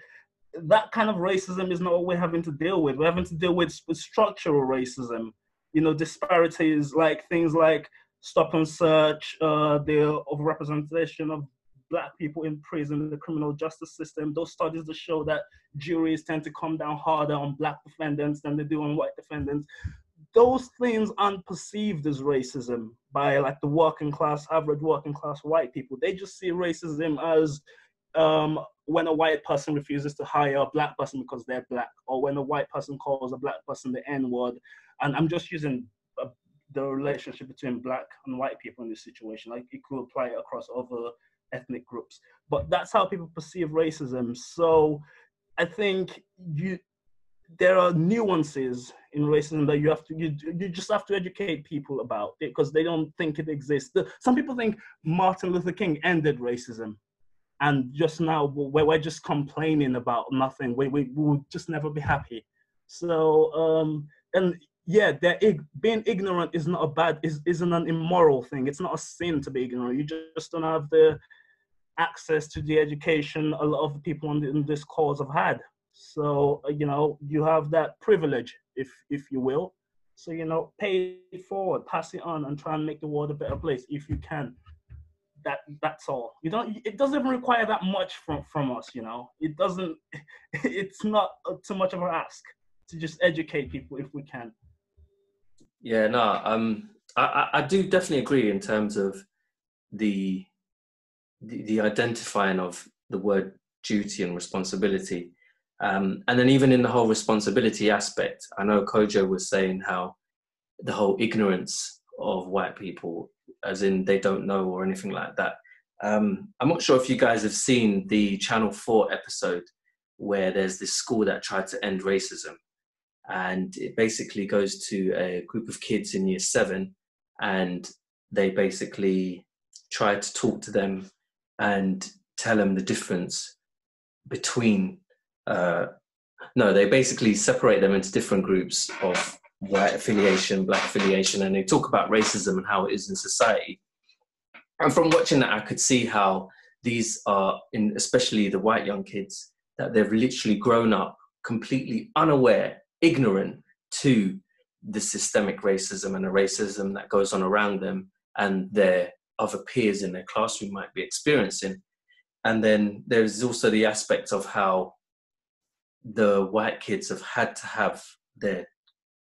that kind of racism is not what we're having to deal with. We're having to deal with, with structural racism. You know, disparities like things like stop and search, uh, the overrepresentation of black people in prison, the criminal justice system. Those studies that show that juries tend to come down harder on black defendants than they do on white defendants those things aren't perceived as racism by like the working class, average working class white people. They just see racism as um, when a white person refuses to hire a black person because they're black, or when a white person calls a black person the N word. And I'm just using uh, the relationship between black and white people in this situation. Like it could apply across other ethnic groups, but that's how people perceive racism. So I think you there are nuances in racism that you have to you, you just have to educate people about it because they don't think it exists. Some people think martin luther king ended racism and just now we're, we're just complaining about nothing. We, we will just never be happy. So um and yeah being ignorant is not a bad is, isn't an immoral thing. It's not a sin to be ignorant. You just don't have the access to the education a lot of the people in this cause have had. So uh, you know you have that privilege, if if you will. So you know, pay it forward, pass it on, and try and make the world a better place if you can. That that's all. You don't. It doesn't even require that much from from us. You know, it doesn't. It's not too much of an ask to just educate people if we can.
Yeah, no, um, I, I, I do definitely agree in terms of the, the the identifying of the word duty and responsibility. Um, and then even in the whole responsibility aspect, I know Kojo was saying how the whole ignorance of white people, as in they don't know or anything like that. Um, I'm not sure if you guys have seen the Channel 4 episode where there's this school that tried to end racism. And it basically goes to a group of kids in year seven, and they basically try to talk to them and tell them the difference between. Uh, no, they basically separate them into different groups of white affiliation, black affiliation, and they talk about racism and how it is in society. And from watching that, I could see how these are, in especially the white young kids, that they've literally grown up completely unaware, ignorant to the systemic racism and the racism that goes on around them and their other peers in their classroom might be experiencing. And then there's also the aspect of how the white kids have had to have their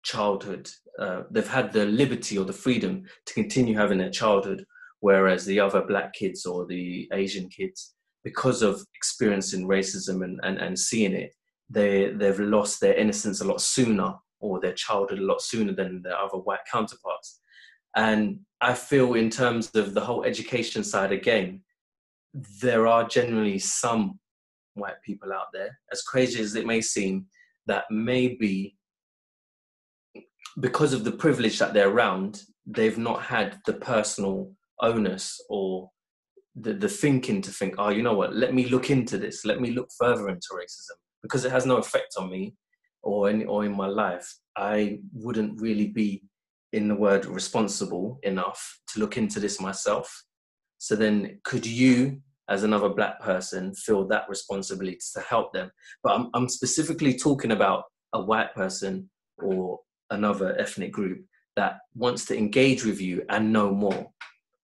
childhood, uh, they've had the liberty or the freedom to continue having their childhood, whereas the other black kids or the Asian kids, because of experiencing racism and, and, and seeing it, they, they've lost their innocence a lot sooner or their childhood a lot sooner than their other white counterparts. And I feel, in terms of the whole education side again, there are generally some white people out there, as crazy as it may seem, that maybe because of the privilege that they're around, they've not had the personal onus or the, the thinking to think, oh, you know what, let me look into this, let me look further into racism because it has no effect on me or in, or in my life. I wouldn't really be, in the word, responsible enough to look into this myself. So then, could you, as another black person, feel that responsibility to help them? But I'm, I'm specifically talking about a white person or another ethnic group that wants to engage with you and know more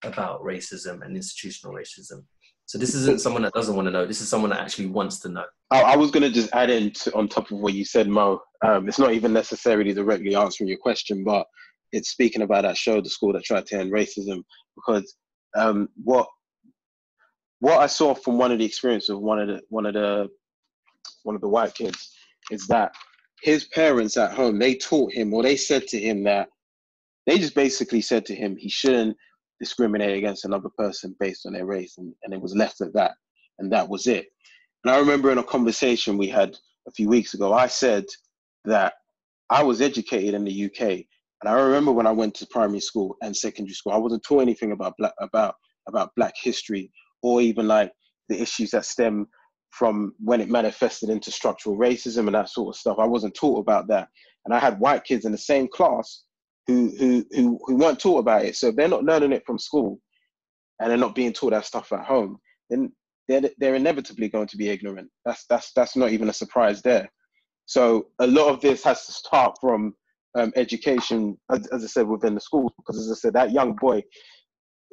about racism and institutional racism. So this isn't someone that doesn't want to know. This is someone that actually wants to know.
I, was going to just add in to, on top of what you said, Mo. Um, it's not even necessarily directly answering your question, but it's speaking about that show, the school that tried to end racism, because um, what what I saw from one of the experiences of one of the one of the one of the white kids is that his parents at home they taught him or they said to him that they just basically said to him he shouldn't discriminate against another person based on their race and, and it was left at that and that was it. And i remember in a conversation we had a few weeks ago i said that i was educated in the uk and i remember when i went to primary school and secondary school i wasn't taught anything about black about about black history or even like the issues that stem from when it manifested into structural racism and that sort of stuff. I wasn't taught about that, and I had white kids in the same class who who who who weren't taught about it. So if they're not learning it from school, and they're not being taught that stuff at home, then they're they're inevitably going to be ignorant. That's that's that's not even a surprise there. So a lot of this has to start from um, education, as, as I said, within the schools, because as I said, that young boy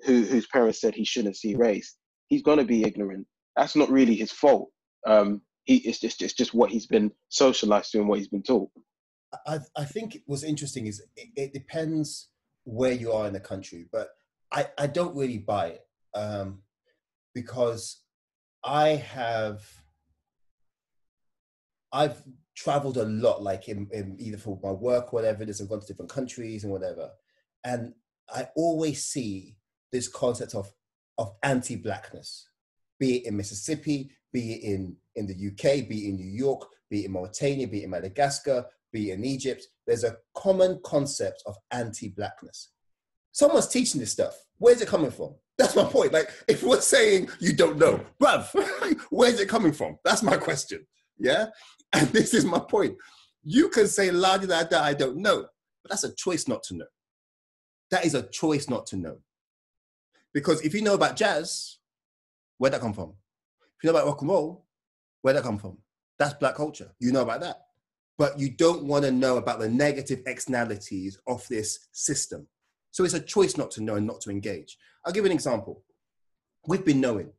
who whose parents said he shouldn't see race, he's going to be ignorant that's not really his fault. Um, he, it's just it's just what he's been socialized to and what he's been taught.
I, I think what's interesting is it, it, depends where you are in the country, but I, I don't really buy it um, because I have I've traveled a lot, like in, in either for my work or whatever it is. I've gone to different countries and whatever, and I always see this concept of of anti-blackness be it in Mississippi, be it in, in the UK, be it in New York, be it in Mauritania, be it in Madagascar, be it in Egypt. There's a common concept of anti blackness. Someone's teaching this stuff. Where's it coming from? That's my point. Like, if we're saying you don't know, bruv, where's it coming from? That's my question. Yeah? And this is my point. You can say la da da, I don't know, but that's a choice not to know. That is a choice not to know. Because if you know about jazz, Where'd that come from? If you know about rock and roll, where'd that come from? That's black culture. You know about that. But you don't want to know about the negative externalities of this system. So it's a choice not to know and not to engage. I'll give you an example. We've been knowing.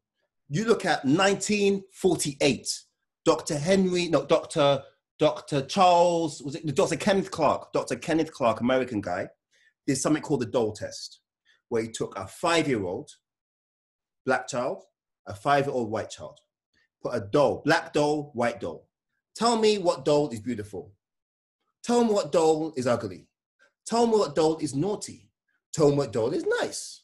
You look at 1948, Dr. Henry, no, Dr. Dr. Charles, was it Dr. Kenneth Clark? Dr. Kenneth Clark, American guy, did something called the doll test, where he took a five year old black child a five year old white child. Put a doll, black doll, white doll. Tell me what doll is beautiful. Tell me what doll is ugly. Tell me what doll is naughty. Tell me what doll is nice.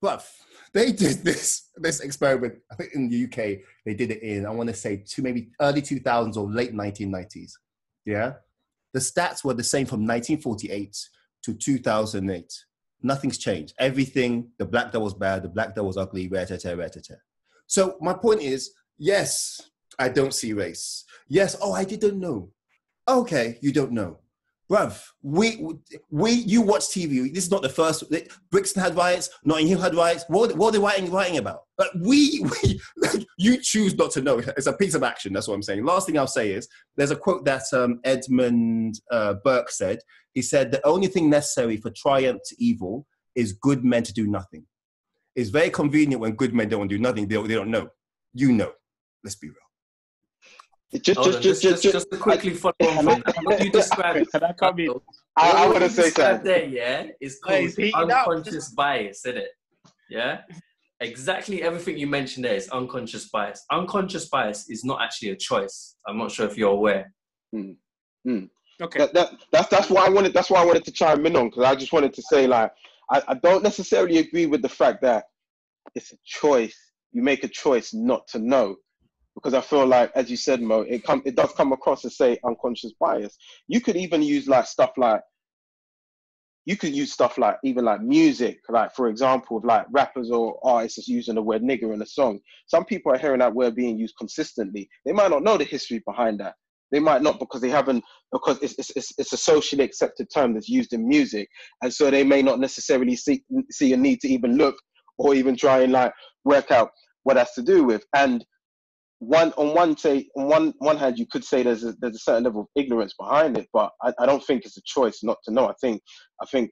But they did this this experiment. I think in the UK they did it in I want to say two maybe early 2000s or late 1990s. Yeah, the stats were the same from 1948 to 2008. Nothing's changed. Everything the black doll was bad, the black doll was ugly, rat-a-tat, rat-a-tat. So my point is, yes, I don't see race. Yes, oh, I didn't know. Okay, you don't know. Bruv, we, we, you watch TV. This is not the first. Brixton had riots. Notting Hill had riots. What, what are they writing, writing about? But we, we like, you choose not to know. It's a piece of action. That's what I'm saying. Last thing I'll say is there's a quote that um, Edmund uh, Burke said. He said, The only thing necessary for triumph to evil is good men to do nothing. It's very convenient when good men don't do nothing. They, they don't know. You know. Let's be real.
Just, just, just, just, just, to quickly follow on from what you described.
Can I come in?
I, I want to say
that.
something.
There, yeah, is
Hey,
called
heat it up.
unconscious bias, isn't it? Yeah, exactly. Everything you mentioned there is unconscious bias. Unconscious bias is not actually a choice. I'm not sure if you're aware. Hmm. Hmm.
Okay.
That, that, that's that's why I wanted. That's why I wanted to chime in on because I just wanted to say like I, I don't necessarily agree with the fact that it's a choice. You make a choice not to know because I feel like, as you said, Mo, it come it does come across as say unconscious bias. You could even use like stuff like you could use stuff like even like music, like for example, like rappers or artists using the word nigger in a song. Some people are hearing that word being used consistently. They might not know the history behind that. They might not because they haven't because it's it's, it's, it's a socially accepted term that's used in music, and so they may not necessarily see see a need to even look or even try and like work out what that's to do with. And one on one say on one one hand you could say there's a there's a certain level of ignorance behind it, but I, I don't think it's a choice not to know. I think I think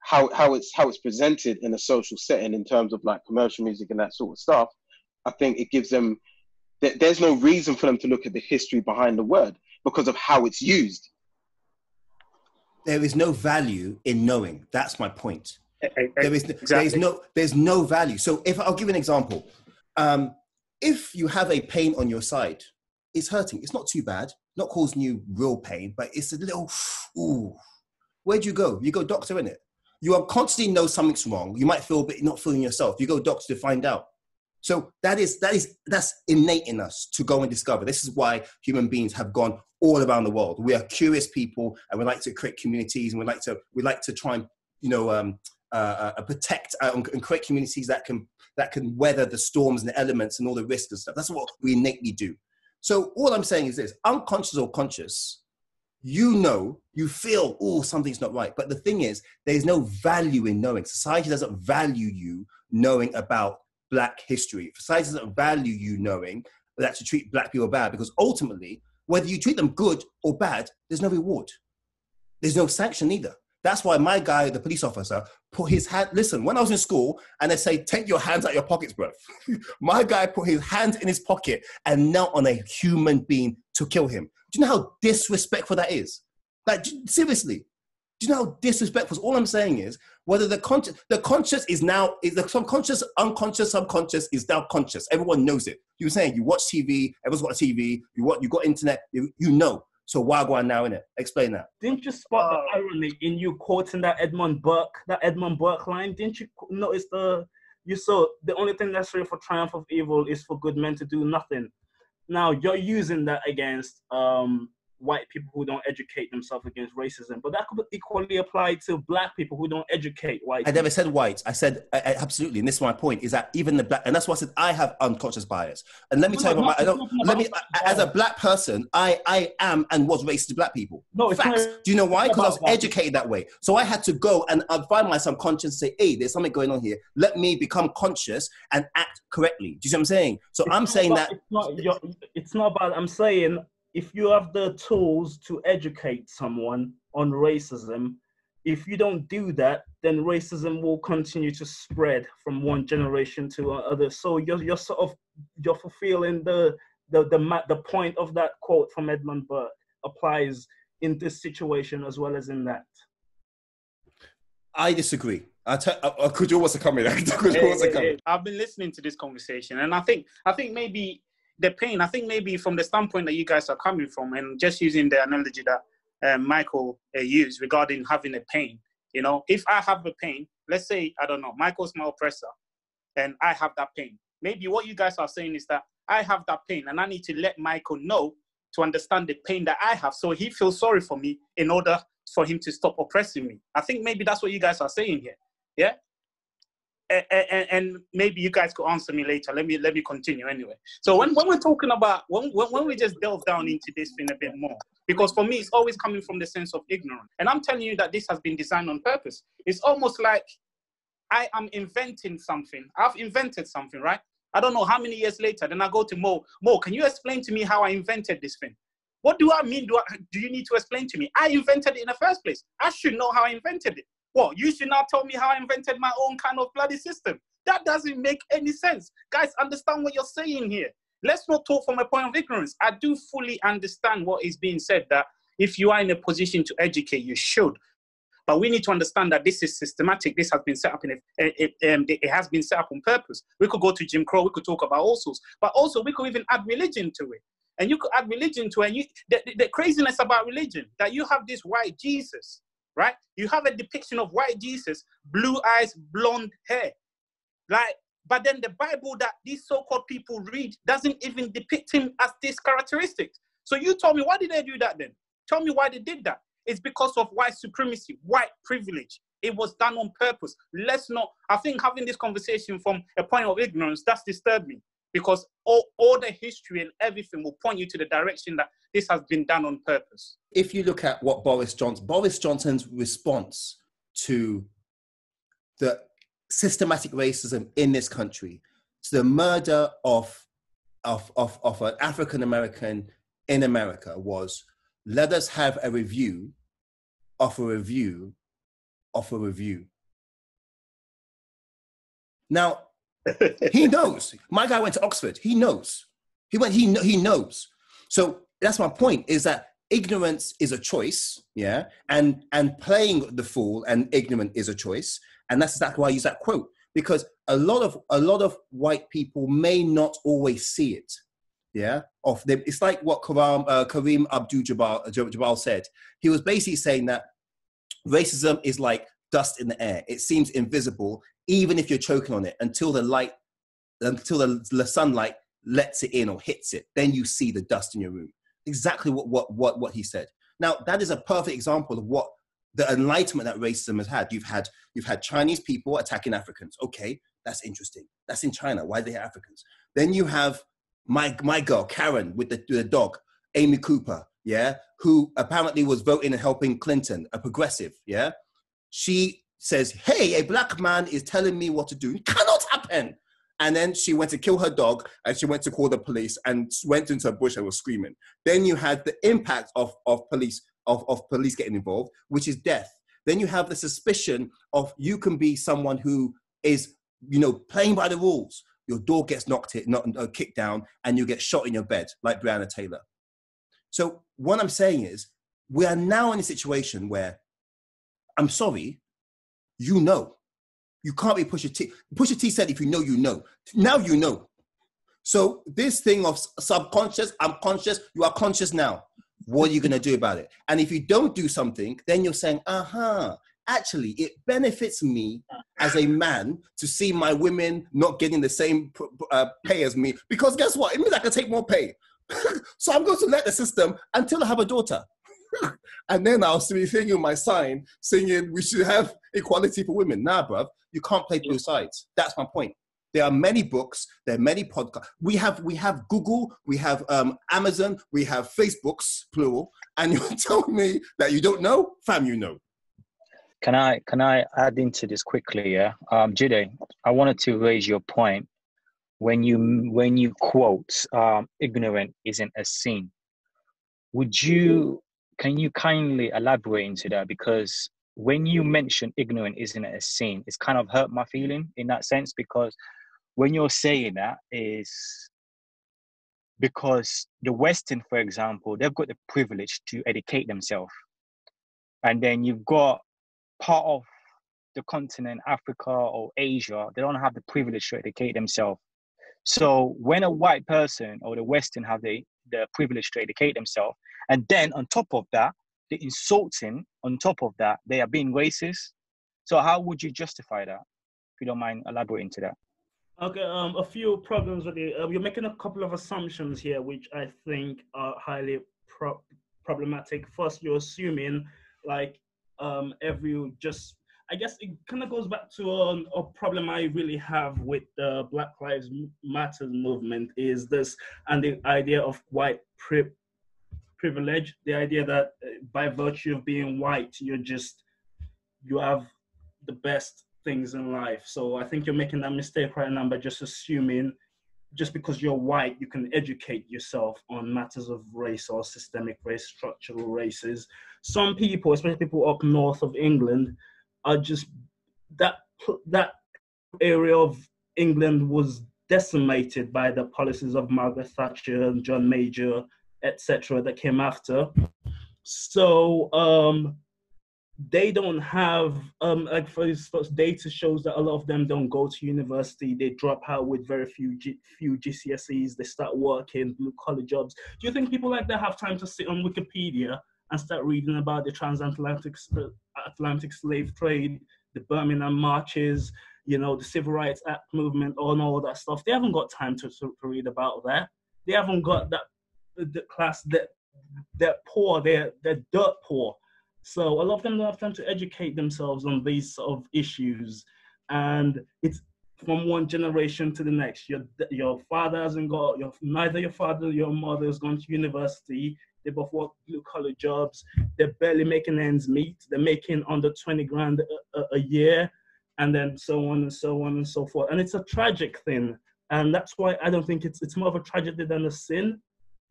how how it's how it's presented in a social setting in terms of like commercial music and that sort of stuff, I think it gives them there- there's no reason for them to look at the history behind the word because of how it's used.
There is no value in knowing. That's my point. There is, there is no there's no value. So if I'll give you an example, um, if you have a pain on your side, it's hurting. It's not too bad, not causing you real pain, but it's a little. Ooh, where'd you go? You go doctor in it. You unconsciously know something's wrong. You might feel, but not feeling yourself. You go doctor to find out. So that is that is that's innate in us to go and discover. This is why human beings have gone all around the world. We are curious people, and we like to create communities, and we like to we like to try and you know um, uh, uh, protect uh, and and create communities that can that can weather the storms and the elements and all the risks and stuff. That's what we innately do. So all I'm saying is this: unconscious or conscious, you know, you feel, oh, something's not right. But the thing is, there's no value in knowing. Society doesn't value you knowing about Black history. Society doesn't value you knowing that to treat Black people bad because ultimately, whether you treat them good or bad, there's no reward. There's no sanction either. That's why my guy, the police officer, put his hand. Listen, when I was in school and they say, take your hands out your pockets, bro. my guy put his hand in his pocket and knelt on a human being to kill him. Do you know how disrespectful that is? Like, seriously. Do you know how disrespectful? All I'm saying is whether the conscious, the conscious is now is the subconscious, unconscious, subconscious is now conscious. Everyone knows it. You were saying you watch TV, everyone's got a TV. You what you got internet. You, you know. So why go on now in it? Explain that.
Didn't you spot the irony in you quoting that Edmund Burke, that Edmund Burke line? Didn't you notice the you saw the only thing necessary for triumph of evil is for good men to do nothing. Now you're using that against um, white people who don't educate themselves against racism, but that could equally apply to black people who don't educate white.
I never said white. I said I, I- absolutely, and this is my point: is that even the black, and that's why I said I have unconscious bias. And let me
No,
tell you,
no,
about my, I don't. Let me, as a black person, I I am and was racist to black people.
No, it's
Facts. Do you know why? Because I was
that.
educated that way. So I had to go and I'd find my subconscious and say, "Hey, there's something going on here. Let me become conscious and act correctly." Do you see what I'm saying? So
It's
I'm saying
about-
that
it's not. It's not about. I'm saying if you have the tools to educate someone on racism, if you don't do that, then racism will continue to spread from one generation to another. So you're you're sort of you're fulfilling the the the the point of that quote from Edmund Burke applies in this situation as well as in that.
I disagree. I tell. Uh, uh, could you what's coming? Could you what's
hey,
coming?
I've been listening to this conversation, and I think I think maybe the pain, I think maybe from the standpoint that you guys are coming from, and just using the analogy that uh, Michael uh, used regarding having a pain, you know, if I have a pain, let's say, I don't know, Michael's my oppressor, and I have that pain. Maybe what you guys are saying is that I have that pain, and I need to let Michael know to understand the pain that I have so he feels sorry for me in order for him to stop oppressing me. I think maybe that's what you guys are saying here. Yeah? And, and, maybe you guys could answer me later. Let me let me continue anyway. So when, when we're talking about when, when, we just delve down into this thing a bit more, because for me it's always coming from the sense of ignorance. And I'm telling you that this has been designed on purpose. It's almost like I am inventing something. I've invented something, right? I don't know how many years later. Then I go to Mo. Mo, can you explain to me how I invented this thing? What do I mean? Do, I, do you need to explain to me? I invented it in the first place. I should know how I invented it. What? You should not tell me how I invented my own kind of bloody system. That doesn't make any sense. Guys, understand what you're saying here. Let's not talk from a point of ignorance. I do fully understand what is being said that if you are in a position to educate, you should. But we need to understand that this is systematic. This has been set up in a, it, um, it has been set up on purpose. We could go to Jim Crow. We could talk about all sorts, but also we could even add religion to it. And you could add religion to it. And you, the, the craziness about religion that you have this white Jesus right? You have a depiction of white Jesus, blue eyes, blonde hair. Like, but then the Bible that these so-called people read doesn't even depict him as this characteristic. So you told me, why did they do that then? Tell me why they did that. It's because of white supremacy, white privilege. It was done on purpose. Let's not, I think having this conversation from a point of ignorance, that's disturbing because all, all the history and everything will point you to the direction that this has been done on purpose.
If you look at what Boris Johnson, Boris Johnson's response to the systematic racism in this country, to the murder of, of, of, of an African American in America was let us have a review of a review of a review. Now, he knows. My guy went to Oxford. He knows. He went. He he knows. So that's my point. Is that ignorance is a choice, yeah, and and playing the fool and ignorant is a choice, and that's exactly why I use that quote because a lot of a lot of white people may not always see it, yeah. Of them, it's like what Karam, uh, Kareem Abdul-Jabbar said. He was basically saying that racism is like dust in the air. It seems invisible, even if you're choking on it, until the light, until the, the sunlight lets it in or hits it. Then you see the dust in your room. Exactly what, what, what, what he said. Now, that is a perfect example of what the enlightenment that racism has had. You've had, you've had Chinese people attacking Africans. Okay, that's interesting. That's in China. Why are they Africans? Then you have my, my girl, Karen, with the, the dog, Amy Cooper, yeah, who apparently was voting and helping Clinton, a progressive, yeah she says, Hey, a black man is telling me what to do. It cannot happen. And then she went to kill her dog and she went to call the police and went into a bush and was screaming. Then you had the impact of, of police of, of police getting involved, which is death. Then you have the suspicion of you can be someone who is, you know, playing by the rules. Your door gets knocked hit, not uh, kicked down, and you get shot in your bed, like Breonna Taylor. So what I'm saying is, we are now in a situation where I'm sorry, you know. You can't be Pusha T. Pusha T said, if you know, you know. Now you know. So this thing of subconscious, I'm conscious, you are conscious now. What are you going to do about it? And if you don't do something, then you're saying, uh-huh, actually, it benefits me as a man to see my women not getting the same uh, pay as me. Because guess what? It means I can take more pay. so I'm going to let the system until I have a daughter. And then I'll be singing my sign, singing we should have equality for women. Nah, bruv, you can't play both sides. That's my point. There are many books, there are many podcasts. We have we have Google, we have um, Amazon, we have Facebooks, plural, and you're telling me that you don't know? Fam, you know.
Can I can I add into this quickly? Yeah, um, Jide, I wanted to raise your point when you when you quote um, "ignorant isn't a sin." Would you can you kindly elaborate into that? Because when you mention ignorant isn't a sin, it's kind of hurt my feeling in that sense because when you're saying that is because the Western, for example, they've got the privilege to educate themselves. And then you've got part of the continent, Africa or Asia, they don't have the privilege to educate themselves. So when a white person or the Western have the, the privilege to educate themselves, and then on top of that, they insulting, on top of that, they are being racist. So how would you justify that? If you don't mind elaborating to that.
Okay, um, a few problems with it. Uh, you're making a couple of assumptions here, which I think are highly pro- problematic. First, you're assuming like um, every just I guess it kind of goes back to a, problem I really have with the Black Lives Matter movement is this and the idea of white pri- privilege, the idea that uh, by virtue of being white, you're just you have the best things in life. So I think you're making that mistake right now by just assuming just because you're white, you can educate yourself on matters of race or systemic race, structural races. Some people, especially people up north of England, are just that that area of England was decimated by the policies of Margaret Thatcher and John Major, etc., that came after. So um, they don't have um like for instance data shows that a lot of them don't go to university they drop out with very few G, few gcse's they start working blue collar jobs do you think people like that have time to sit on wikipedia and start reading about the transatlantic atlantic slave trade the birmingham marches you know the civil rights act movement and all that stuff they haven't got time to, to, read about that they haven't got that the class that they're poor they're they're dirt poor so a lot of them don't have time to educate themselves on these sort of issues, and it's from one generation to the next. Your your father hasn't got your neither your father your mother has gone to university. They both work blue collar jobs. They're barely making ends meet. They're making under twenty grand a, a year, and then so on and so on and so forth. And it's a tragic thing, and that's why I don't think it's it's more of a tragedy than a sin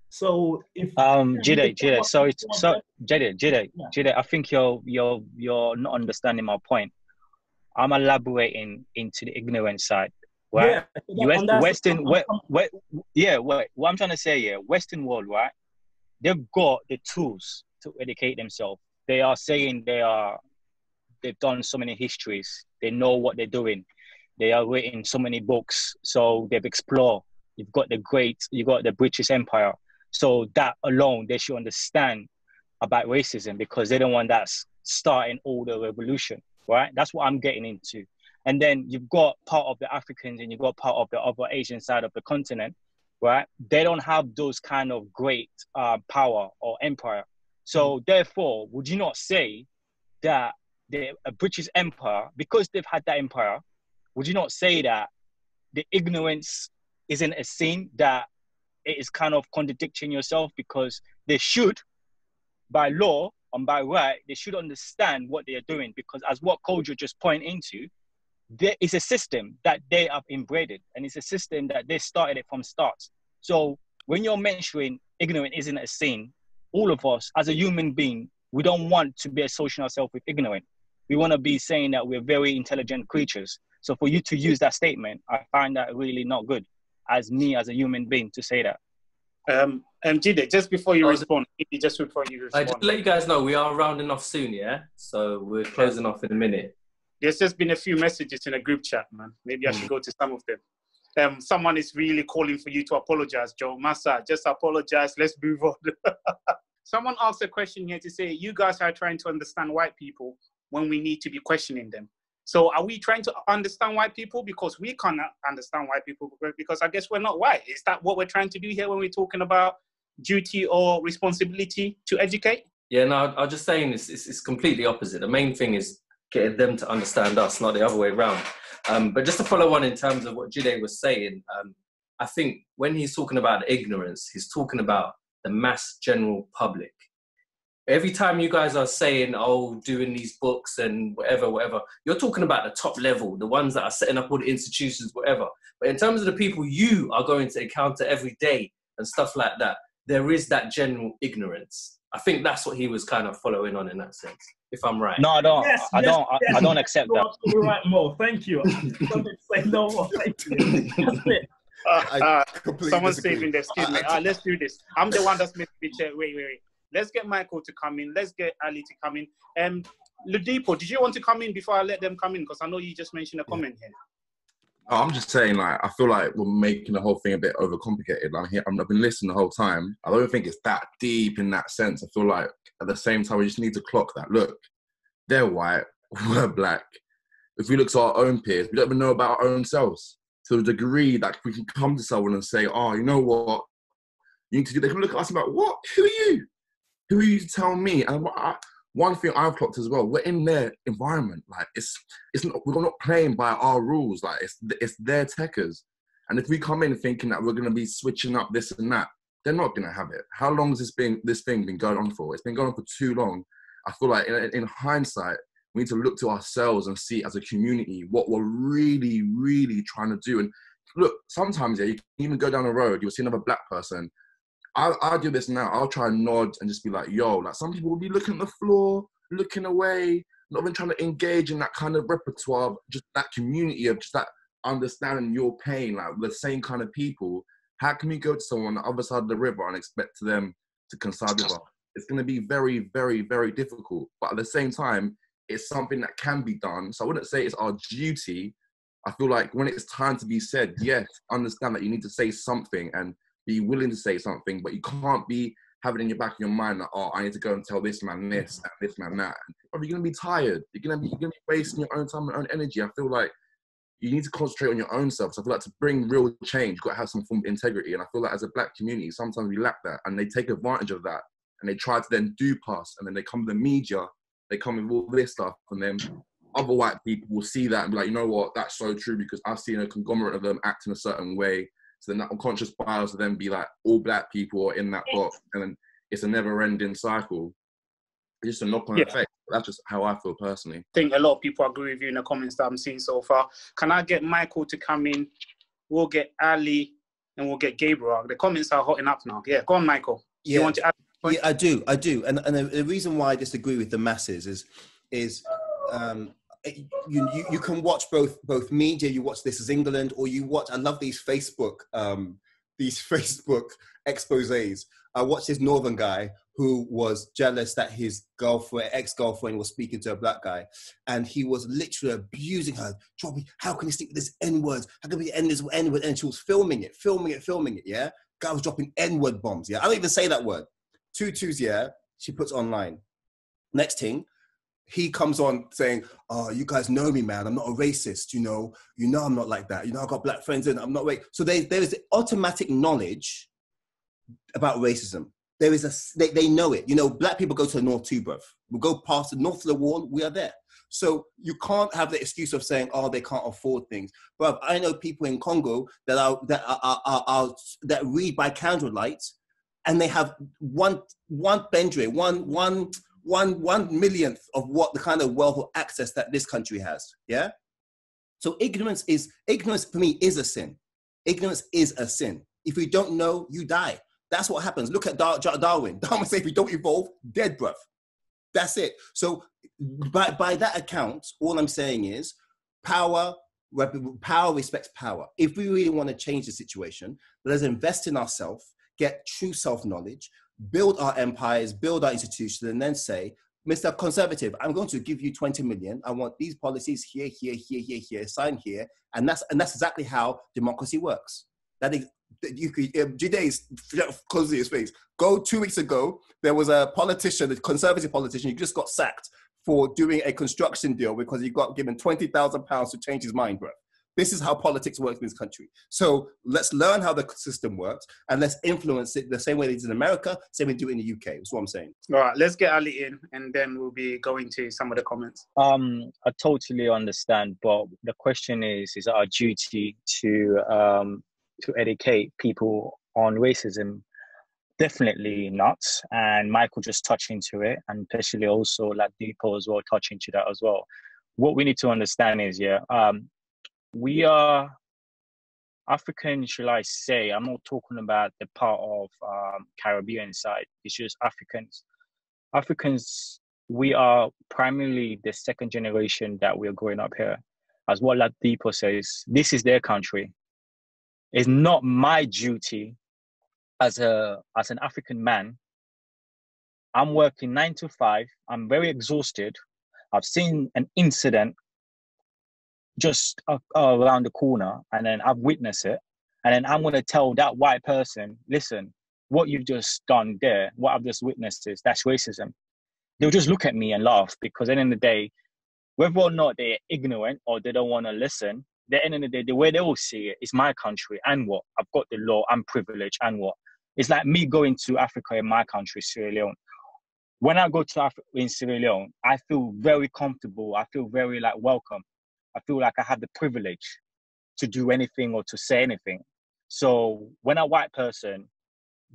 so if
um Jide, Jide, sorry, so Jide, Jide, yeah. Jide, I think you're you're you're not understanding my point. I'm elaborating into the ignorant side. Right? Yeah, West, Western, we, we, yeah, what, what I'm trying to say, yeah, Western world, right? They've got the tools to educate themselves. They are saying they are, they've done so many histories. They know what they're doing. They are writing so many books. So they've explored. You've got the great, you've got the British Empire. So that alone, they should understand about racism because they don't want that starting all the revolution, right? That's what I'm getting into. And then you've got part of the Africans and you've got part of the other Asian side of the continent, right? They don't have those kind of great uh, power or empire. So mm-hmm. therefore, would you not say that the British Empire, because they've had that empire, would you not say that the ignorance isn't a sin that it is kind of contradicting yourself because they should, by law and by right, they should understand what they are doing because as what Kojo just point into, there is a system that they have inbred and it's a system that they started it from start. So when you're mentioning ignorant isn't a sin, all of us as a human being, we don't want to be associating ourselves with ignorant. We want to be saying that we're very intelligent creatures. So for you to use that statement, I find that really not good as me as a human being to say that.
Um, um, Jide, just before you oh, respond, just before you respond.
I just let you guys know we are rounding off soon, yeah. So we're closing off in a minute.
There's just been a few messages in a group chat, man. Maybe I should hmm. go to some of them. Um, someone is really calling for you to apologize, Joe Massa. Just apologize. Let's move on. someone asked a question here to say, you guys are trying to understand white people when we need to be questioning them. So are we trying to understand white people because we can't understand white people because I guess we're not white? Is that what we're trying to do here when we're talking about duty or responsibility to educate?
Yeah, no, I'm just saying it's, it's, it's completely opposite. The main thing is getting them to understand us, not the other way around. Um, but just to follow on in terms of what Jide was saying, um, I think when he's talking about ignorance, he's talking about the mass general public every time you guys are saying, oh, doing these books and whatever, whatever, you're talking about the top level, the ones that are setting up all the institutions, whatever. But in terms of the people you are going to encounter every day and stuff like that, there is that general ignorance. I think that's what he was kind of following on in that sense, if I'm right.
No, I don't. Yes, I, yes, don't yes. I, don't accept that.
You're right, Mo. Thank you. say no more. Thank you.
Uh, uh, someone's disagree. saving their skin, mate. Uh, let's do this. I'm the one that's made the chair. Wait, wait, wait. Let's get Michael to come in. Let's get Ali to come in. Um, Ladipo, did you want to come in before I let them come in? Because I know you just mentioned a comment here.
Oh, I'm just saying, like, I feel like we're making the whole thing a bit overcomplicated. I'm here, I've been listening the whole time. I don't think it's that deep in that sense. I feel like at the same time, we just need to clock that. Look, they're white, we're black. If we look to our own peers, we don't even know about our own selves to the degree that we can come to someone and say, oh, you know what? You need to do. They can look at us and be like, what? Who are you? Who are you to tell me? And I, one thing I've clocked as well, we're in their environment. Like it's it's not we're not playing by our rules. Like it's it's their techers. And if we come in thinking that we're gonna be switching up this and that, they're not gonna have it. How long has this been this thing been going on for? It's been going on for too long. I feel like in, in hindsight, we need to look to ourselves and see as a community what we're really, really trying to do. And look, sometimes yeah, you can even go down the road, you'll see another black person I'll, I'll do this now. I'll try and nod and just be like, yo, like some people will be looking at the floor, looking away, not even trying to engage in that kind of repertoire, just that community of just that understanding your pain, like the same kind of people. How can we go to someone on the other side of the river and expect them to with us? It's going to be very, very, very difficult. But at the same time, it's something that can be done. So I wouldn't say it's our duty. I feel like when it's time to be said, yes, understand that you need to say something and be willing to say something, but you can't be having in your back of your mind that oh, I need to go and tell this man this and this man that. Or you're gonna be tired. You're gonna be you're gonna be wasting your own time and own energy. I feel like you need to concentrate on your own self. So I feel like to bring real change, you've got to have some form of integrity. And I feel like as a black community, sometimes we lack that, and they take advantage of that, and they try to then do pass, and then they come to the media, they come with all this stuff, and then other white people will see that and be like, you know what, that's so true because I've seen a conglomerate of them act in a certain way so then that unconscious bias will then be like all black people are in that box, and then it's a never-ending cycle. It's just a knock-on yeah. effect. That's just how I feel personally. I
think a lot of people agree with you in the comments that I'm seeing so far. Can I get Michael to come in? We'll get Ali and we'll get Gabriel. The comments are hotting up now. Yeah, go on, Michael. Yeah. You want to add?
Yeah, I do. I do. And, and the, the reason why I disagree with the masses is, is um, you, you, you can watch both both media. You watch This Is England, or you watch. I love these Facebook um, these Facebook exposés. I watched this northern guy who was jealous that his girlfriend, ex-girlfriend, was speaking to a black guy, and he was literally abusing her. How can you speak with this N-word? How can we end this N-word? And she was filming it, filming it, filming it. Yeah, guy was dropping N-word bombs. Yeah, I don't even say that word. Two twos. Yeah, she puts online. Next thing, he comes on saying, "Oh, you guys know me, man. I'm not a racist. You know, you know, I'm not like that. You know, I've got black friends, and I'm not racist." So there, there is automatic knowledge about racism. There is a they, they know it. You know, black people go to the north too, bruv. We go past the north of the wall. We are there. So you can't have the excuse of saying, "Oh, they can't afford things." Bruv, I know people in Congo that are that are, are, are, are that read by candlelight, and they have one one bendre, one one one one millionth of what the kind of wealth or access that this country has. Yeah. So ignorance is ignorance for me is a sin. Ignorance is a sin. If you don't know, you die. That's what happens. Look at Dar- Darwin. Darwin said, if you don't evolve, dead breath. That's it. So by, by that account, all I'm saying is power, power respects power. If we really want to change the situation, let's invest in ourselves, get true self-knowledge, build our empires, build our institutions, and then say, Mr. Conservative, I'm going to give you 20 million. I want these policies here, here, here, here, here, sign here. And that's, and that's exactly how democracy works. That is, you could, um, Jide closing his face. Go two weeks ago, there was a politician, a conservative politician, he just got sacked for doing a construction deal because he got given 20,000 pounds to change his mind, bro. This is how politics works in this country. So let's learn how the system works and let's influence it the same way they did in America, same way they do in the UK. That's what I'm saying.
All right, let's get Ali in and then we'll be going to some of the comments.
Um, I totally understand, but the question is, is our duty to um, to educate people on racism definitely not. And Michael just touched into it, and especially also like Ladipo as well, touching into that as well. What we need to understand is, yeah, um, we are African, shall I say? I'm not talking about the part of um, Caribbean side. It's just Africans. Africans, we are primarily the second generation that we're growing up here. As what Ladipo says, this is their country. It's not my duty as a as an African man. I'm working nine to five. I'm very exhausted. I've seen an incident just uh, uh, around the corner, and then I've witnessed it, and then I'm gonna tell that white person, listen, what you've just done there, what I've just witnessed is that's racism. They'll just look at me and laugh because at the end of the day, whether or not they're ignorant or they don't want to listen, the end of the day, the way they all see it is my country and what I've got the law, I'm privileged and what. It's like me going to Africa in my country, Sierra Leone. When I go to Africa in Sierra Leone, I feel very comfortable. I feel very like welcome. I feel like I have the privilege to do anything or to say anything. So when a white person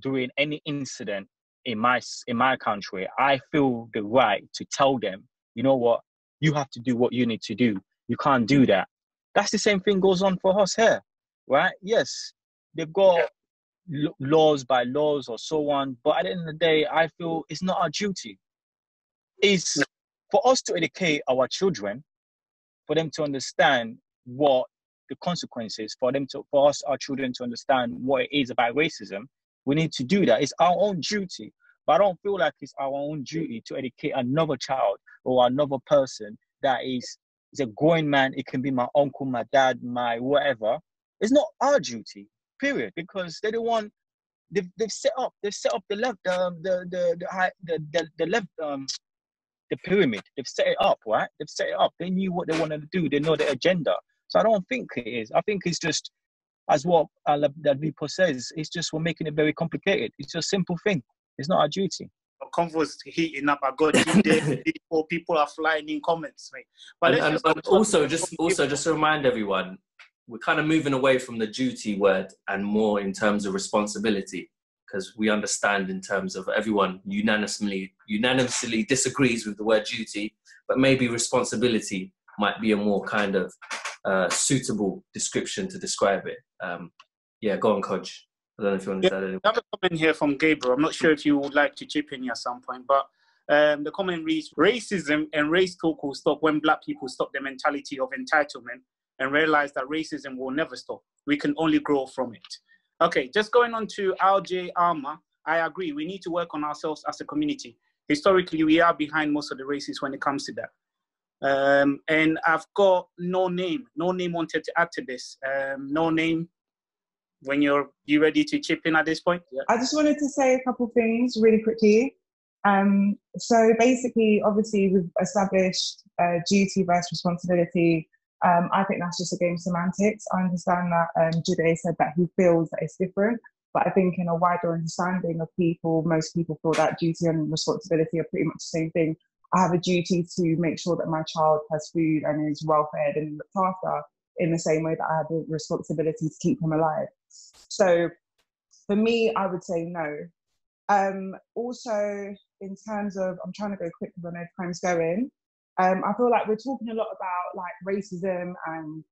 during any incident in my in my country, I feel the right to tell them, you know what, you have to do what you need to do. You can't do that. That's the same thing goes on for us here, right? Yes, they've got l- laws by laws or so on, but at the end of the day, I feel it's not our duty. It's for us to educate our children, for them to understand what the consequences, for them to, for us, our children to understand what it is about racism. We need to do that. It's our own duty. But I don't feel like it's our own duty to educate another child or another person that is, is a growing man. It can be my uncle, my dad, my whatever. It's not our duty, period, because they're the one they've, they've set up they've set up the left um, the the the the, the, the left um the pyramid. They've set it up right? They've set it up. They knew what they wanted to do. They know the agenda. So i don't think it is. I think it's just as what uh, Ladipo says it's just we're making it very complicated. It's just a simple thing. It's not our duty.
Convo's heating up. I got people, people are flying in comments, mate. But
and, and, and also, just also just to remind everyone, we're kind of moving away from the duty word and more in terms of responsibility, because we understand in terms of everyone unanimously unanimously disagrees with the word duty, but maybe responsibility might be a more kind of uh, suitable description to describe it. Um, yeah, go on, coach. I don't know if you want to yeah,
Another comment here from Gabriel. I'm not sure if you would like to chip in at some point, but um, the comment reads Racism and race talk will stop when black people stop the mentality of entitlement and realize that racism will never stop. We can only grow from it. Okay, just going on to RJ Armour, I agree. We need to work on ourselves as a community. Historically, we are behind most of the races when it comes to that. Um, and I've got no name. No name wanted to add to this. Um, no name when you're you ready to chip in at this point?
Yeah. I just wanted to say a couple things really quickly. Um, so basically, obviously, we've established uh, duty versus responsibility. Um, I think that's just a game semantics. I understand that um, Jide said that he feels that it's different, but I think in a wider understanding of people, most people feel that duty and responsibility are pretty much the same thing. I have a duty to make sure that my child has food and is well fed and looked after in the same way that I have a responsibility to keep him alive. So for me, I would say no. Um, also, in terms of, I'm trying to go quick because I know time's going. Um, I feel like we're talking a lot about like racism and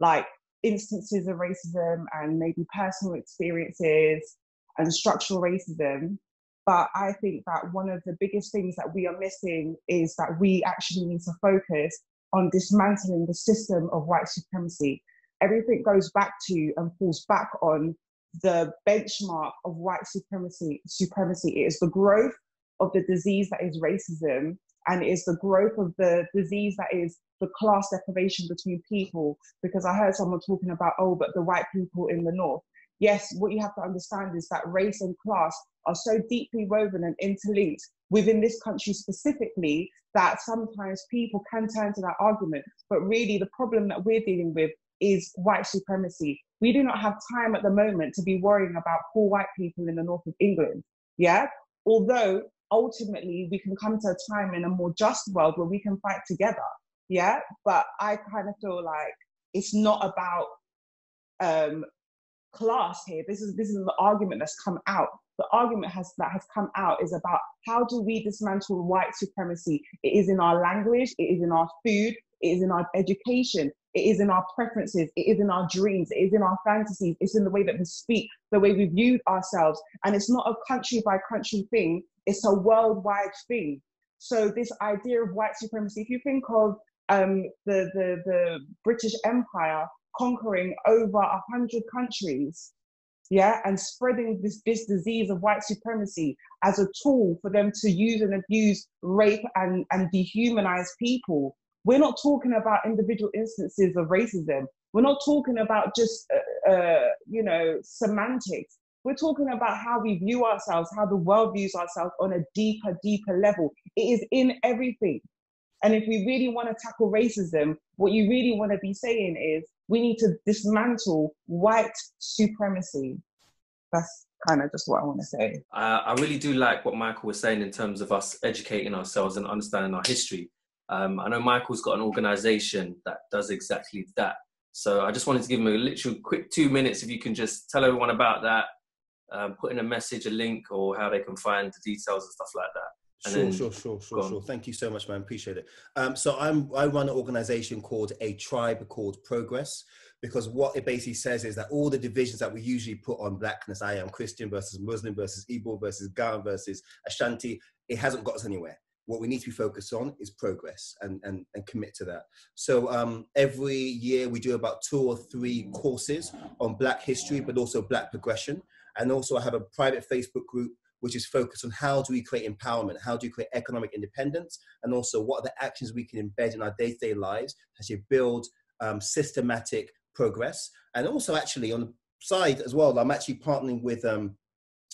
like instances of racism and maybe personal experiences and structural racism. But I think that one of the biggest things that we are missing is that we actually need to focus on dismantling the system of white supremacy. Everything goes back to and falls back on the benchmark of white supremacy. Supremacy it is the growth of the disease that is racism, and it is the growth of the disease that is the class deprivation between people. Because I heard someone talking about, oh, but the white people in the north. Yes, what you have to understand is that race and class are so deeply woven and interlinked within this country specifically that sometimes people can turn to that argument. But really, the problem that we're dealing with is white supremacy. We do not have time at the moment to be worrying about poor white people in the north of England. Yeah. Although ultimately we can come to a time in a more just world where we can fight together. Yeah. But I kind of feel like it's not about um, class here. This is this is the argument that's come out the argument has that has come out is about how do we dismantle white supremacy? It is in our language, it is in our food, it is in our education, it is in our preferences, it is in our dreams, it is in our fantasies, it's in the way that we speak, the way we view ourselves. And it's not a country by country thing, it's a worldwide thing. So this idea of white supremacy, if you think of um, the, the, the British Empire conquering over a hundred countries, yeah, and spreading this, this disease of white supremacy as a tool for them to use and abuse, rape, and, and dehumanize people. we're not talking about individual instances of racism. We're not talking about just, uh, uh, you know, semantics. We're talking about how we view ourselves, how the world views ourselves on a deeper, deeper level. It is in everything. And if we really want to tackle racism, what you really want to be saying is we need to dismantle white supremacy. That's kind of just what I want to say.
I really do like what Michael was saying in terms of us educating ourselves and understanding our history. Um, I know Michael's got an organization that does exactly that. So I just wanted to give him a literal quick two minutes if you can just tell everyone about that, um, put in a message, a link, or how they can find the details and stuff like that. And
Sure,
then-
sure, sure, sure, sure. Thank you so much, man. Appreciate it. Um, so I'm I run an organization called a tribe called Progress because what it basically says is that all the divisions that we usually put on blackness, I am Christian versus Muslim versus Igbo versus Gaon versus Ashanti, it hasn't got us anywhere. What we need to be focused on is progress and, and, and commit to that. So um, every year we do about two or three courses on Black history, but also Black progression. And also I have a private Facebook group which is focused on how do we create empowerment, how do we create economic independence, and also what are the actions we can embed in our day-to-day lives as you build um, systematic progress. And also, actually, on the side as well, I'm actually partnering with um,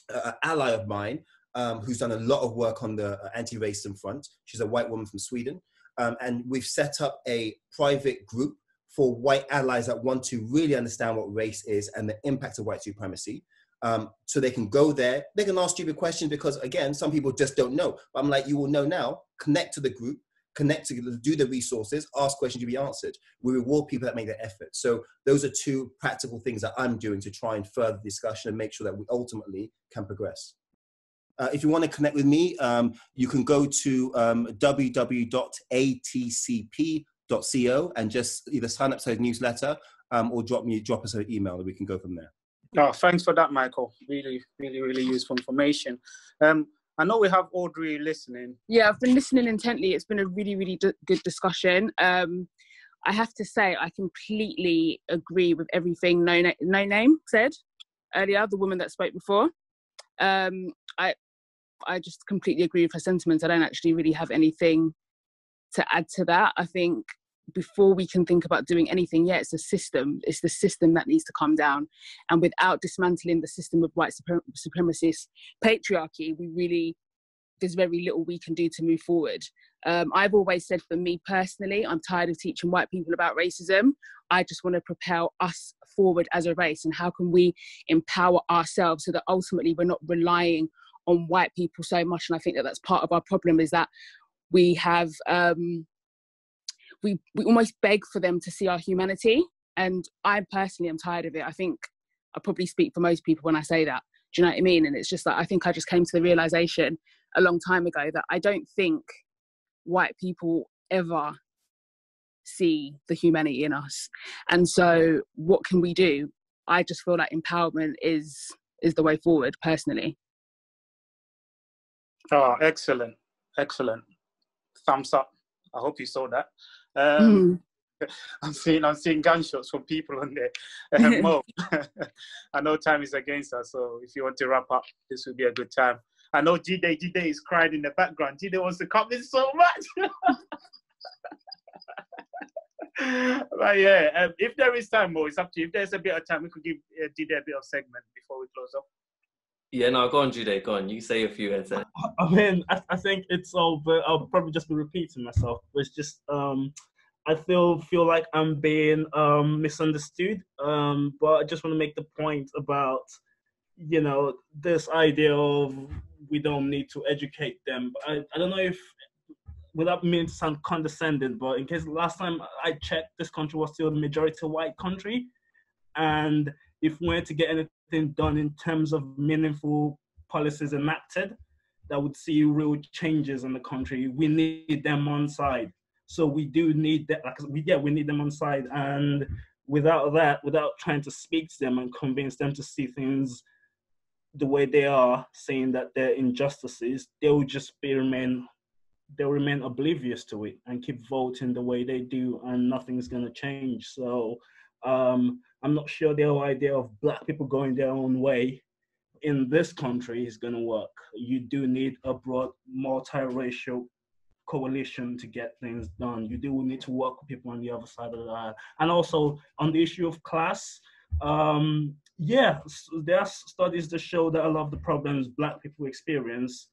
an ally of mine um, who's done a lot of work on the uh, anti-racism front. She's a white woman from Sweden, um, and we've set up a private group for white allies that want to really understand what race is and the impact of white supremacy um, so they can go there. They can ask stupid questions because, again, some people just don't know. But I'm like, you will know now. Connect to the group, connect to do the resources, ask questions to be answered. We reward people that make that effort. So those are two practical things that I'm doing to try and further the discussion and make sure that we ultimately can progress. Uh, if you want to connect with me, um, you can go to um, www.atcp.co and just either sign up to the newsletter um, or drop me drop us an email and we can go from there.
No, thanks for that, Michael. Really, really, really useful information. Um, I know we have Audrey listening.
Yeah, I've been listening intently. It's been a really, really d- good discussion. Um, I have to say, I completely agree with everything No, Na- no Name said earlier, the woman that spoke before. Um, I, I just completely agree with her sentiments. I don't actually really have anything to add to that. I think before we can think about doing anything, yeah, it's a system. It's the system that needs to come down. And without dismantling the system of white suprem- supremacist patriarchy, we really, there's very little we can do to move forward. Um, I've always said for me personally, I'm tired of teaching white people about racism. I just want to propel us forward as a race. And how can we empower ourselves so that ultimately we're not relying on white people so much? And I think that that's part of our problem is that we have. Um, we we almost beg for them to see our humanity. And i personally am tired of it. I think i probably speak for most people when i say that. Do you know what i mean? And it's just like i think i just came to the realization a long time ago that i don't think white people ever see the humanity in us. And so what can we do? I just feel like empowerment is is the way forward personally.
Oh, excellent, excellent. Thumbs up. I hope you saw that. Um, I'm seeing I'm seeing gunshots from people on there. Um, Mo, I know time is against us, so if you want to wrap up, this would be a good time. I know Jide G Day is crying in the background. Jide wants to come in so much. but yeah, um, if there is time, Mo, it's up to you. If there's a bit of time, we could give uh, Jide a bit of segment before we close off.
Yeah, no, go on, Jude. Go on. You say a few heads.
I mean, I, I think it's all, but I'll probably just be repeating myself. It's just, um, I feel feel like I'm being um, misunderstood. Um, but I just want to make the point about, you know, this idea of we don't need to educate them. But I, I don't know if, without meaning to sound condescending, but in case last time I checked, this country was still a majority white country, and if we're to get anything done in terms of meaningful policies enacted that would see real changes in the country, we need them on side. So we do need that. Like we, yeah, we need them on side, and without that, without trying to speak to them and convince them to see things the way they are, saying that they're injustices, they will just be remain they'll remain oblivious to it and keep voting the way they do, and nothing's gonna change. So um, I'm not sure the whole idea of black people going their own way in this country is going to work. You do need a broad, multiracial coalition to get things done. You do need to work with people on the other side of the aisle. And also on the issue of class, um, yeah, there are studies that show that a lot of the problems Black people experience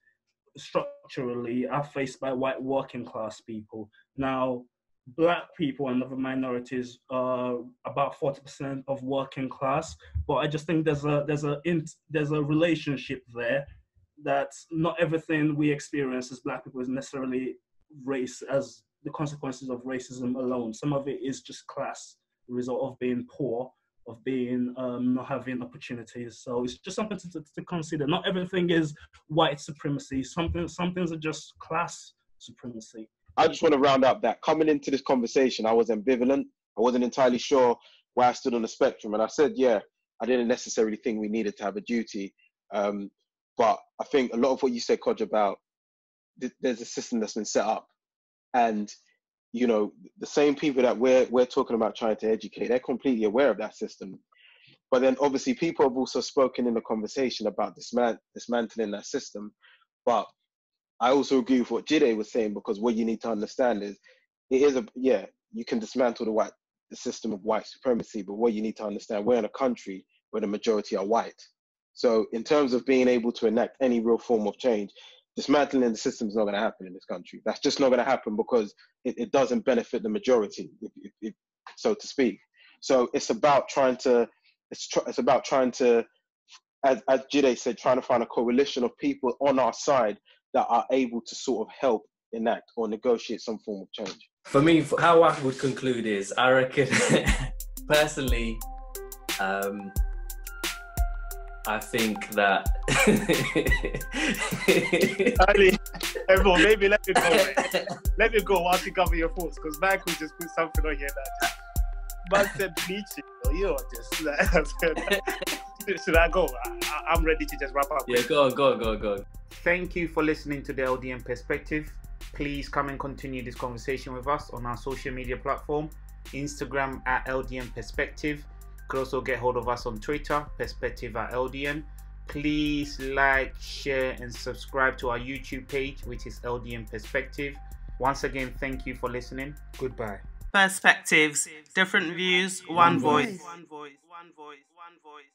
structurally are faced by white working class people. Now, Black people and other minorities are about forty percent of working class, but I just think there's a there's a there's a relationship there that not everything we experience as Black people is necessarily race as the consequences of racism alone. Some of it is just class, the result of being poor of being um, not having opportunities. So it's just something to, to, to, consider. Not everything is white supremacy. Something some things are just class supremacy.
I just want to round up that coming into this conversation, I was ambivalent. I wasn't entirely sure where I stood on the spectrum, and I said, yeah, I didn't necessarily think we needed to have a duty. Um, but I think a lot of what you said, Kodge, about th- there's a system that's been set up, and you know, the same people that we're we're talking about trying to educate, they're completely aware of that system. But then obviously people have also spoken in the conversation about dismant- dismantling that system. But I also agree with what Jide was saying because what you need to understand is it is a yeah, you can dismantle the white the system of white supremacy, but what you need to understand, we're in a country where the majority are white. So in terms of being able to enact any real form of change, dismantling the system is not going to happen in this country. That's just not going to happen because it, it doesn't benefit the majority, if, if, if, so to speak. So it's about trying to, it's, tr- it's about trying to, as, as Jide said, trying to find a coalition of people on our side that are able to sort of help enact or negotiate some form of change.
For me, how I would conclude is I reckon, personally, um, I think that.
Ali, everyone, maybe let me go. Let me go while you cover your thoughts because Michael just put something on here that man said bleaching. You're just. Should I go? I, am ready to just wrap up.
Yeah, go, go, go, go.
Thank you for listening to the LDN Perspective. Please come and continue this conversation with us on our social media platform Instagram at LDN Perspective could also get hold of us on Twitter, Perspective at LDN. Please like, share, and subscribe to our YouTube page, which is LDN Perspective. Once again, thank you for listening. Goodbye. Perspectives, different views, one, one voice. One voice. One voice. One voice.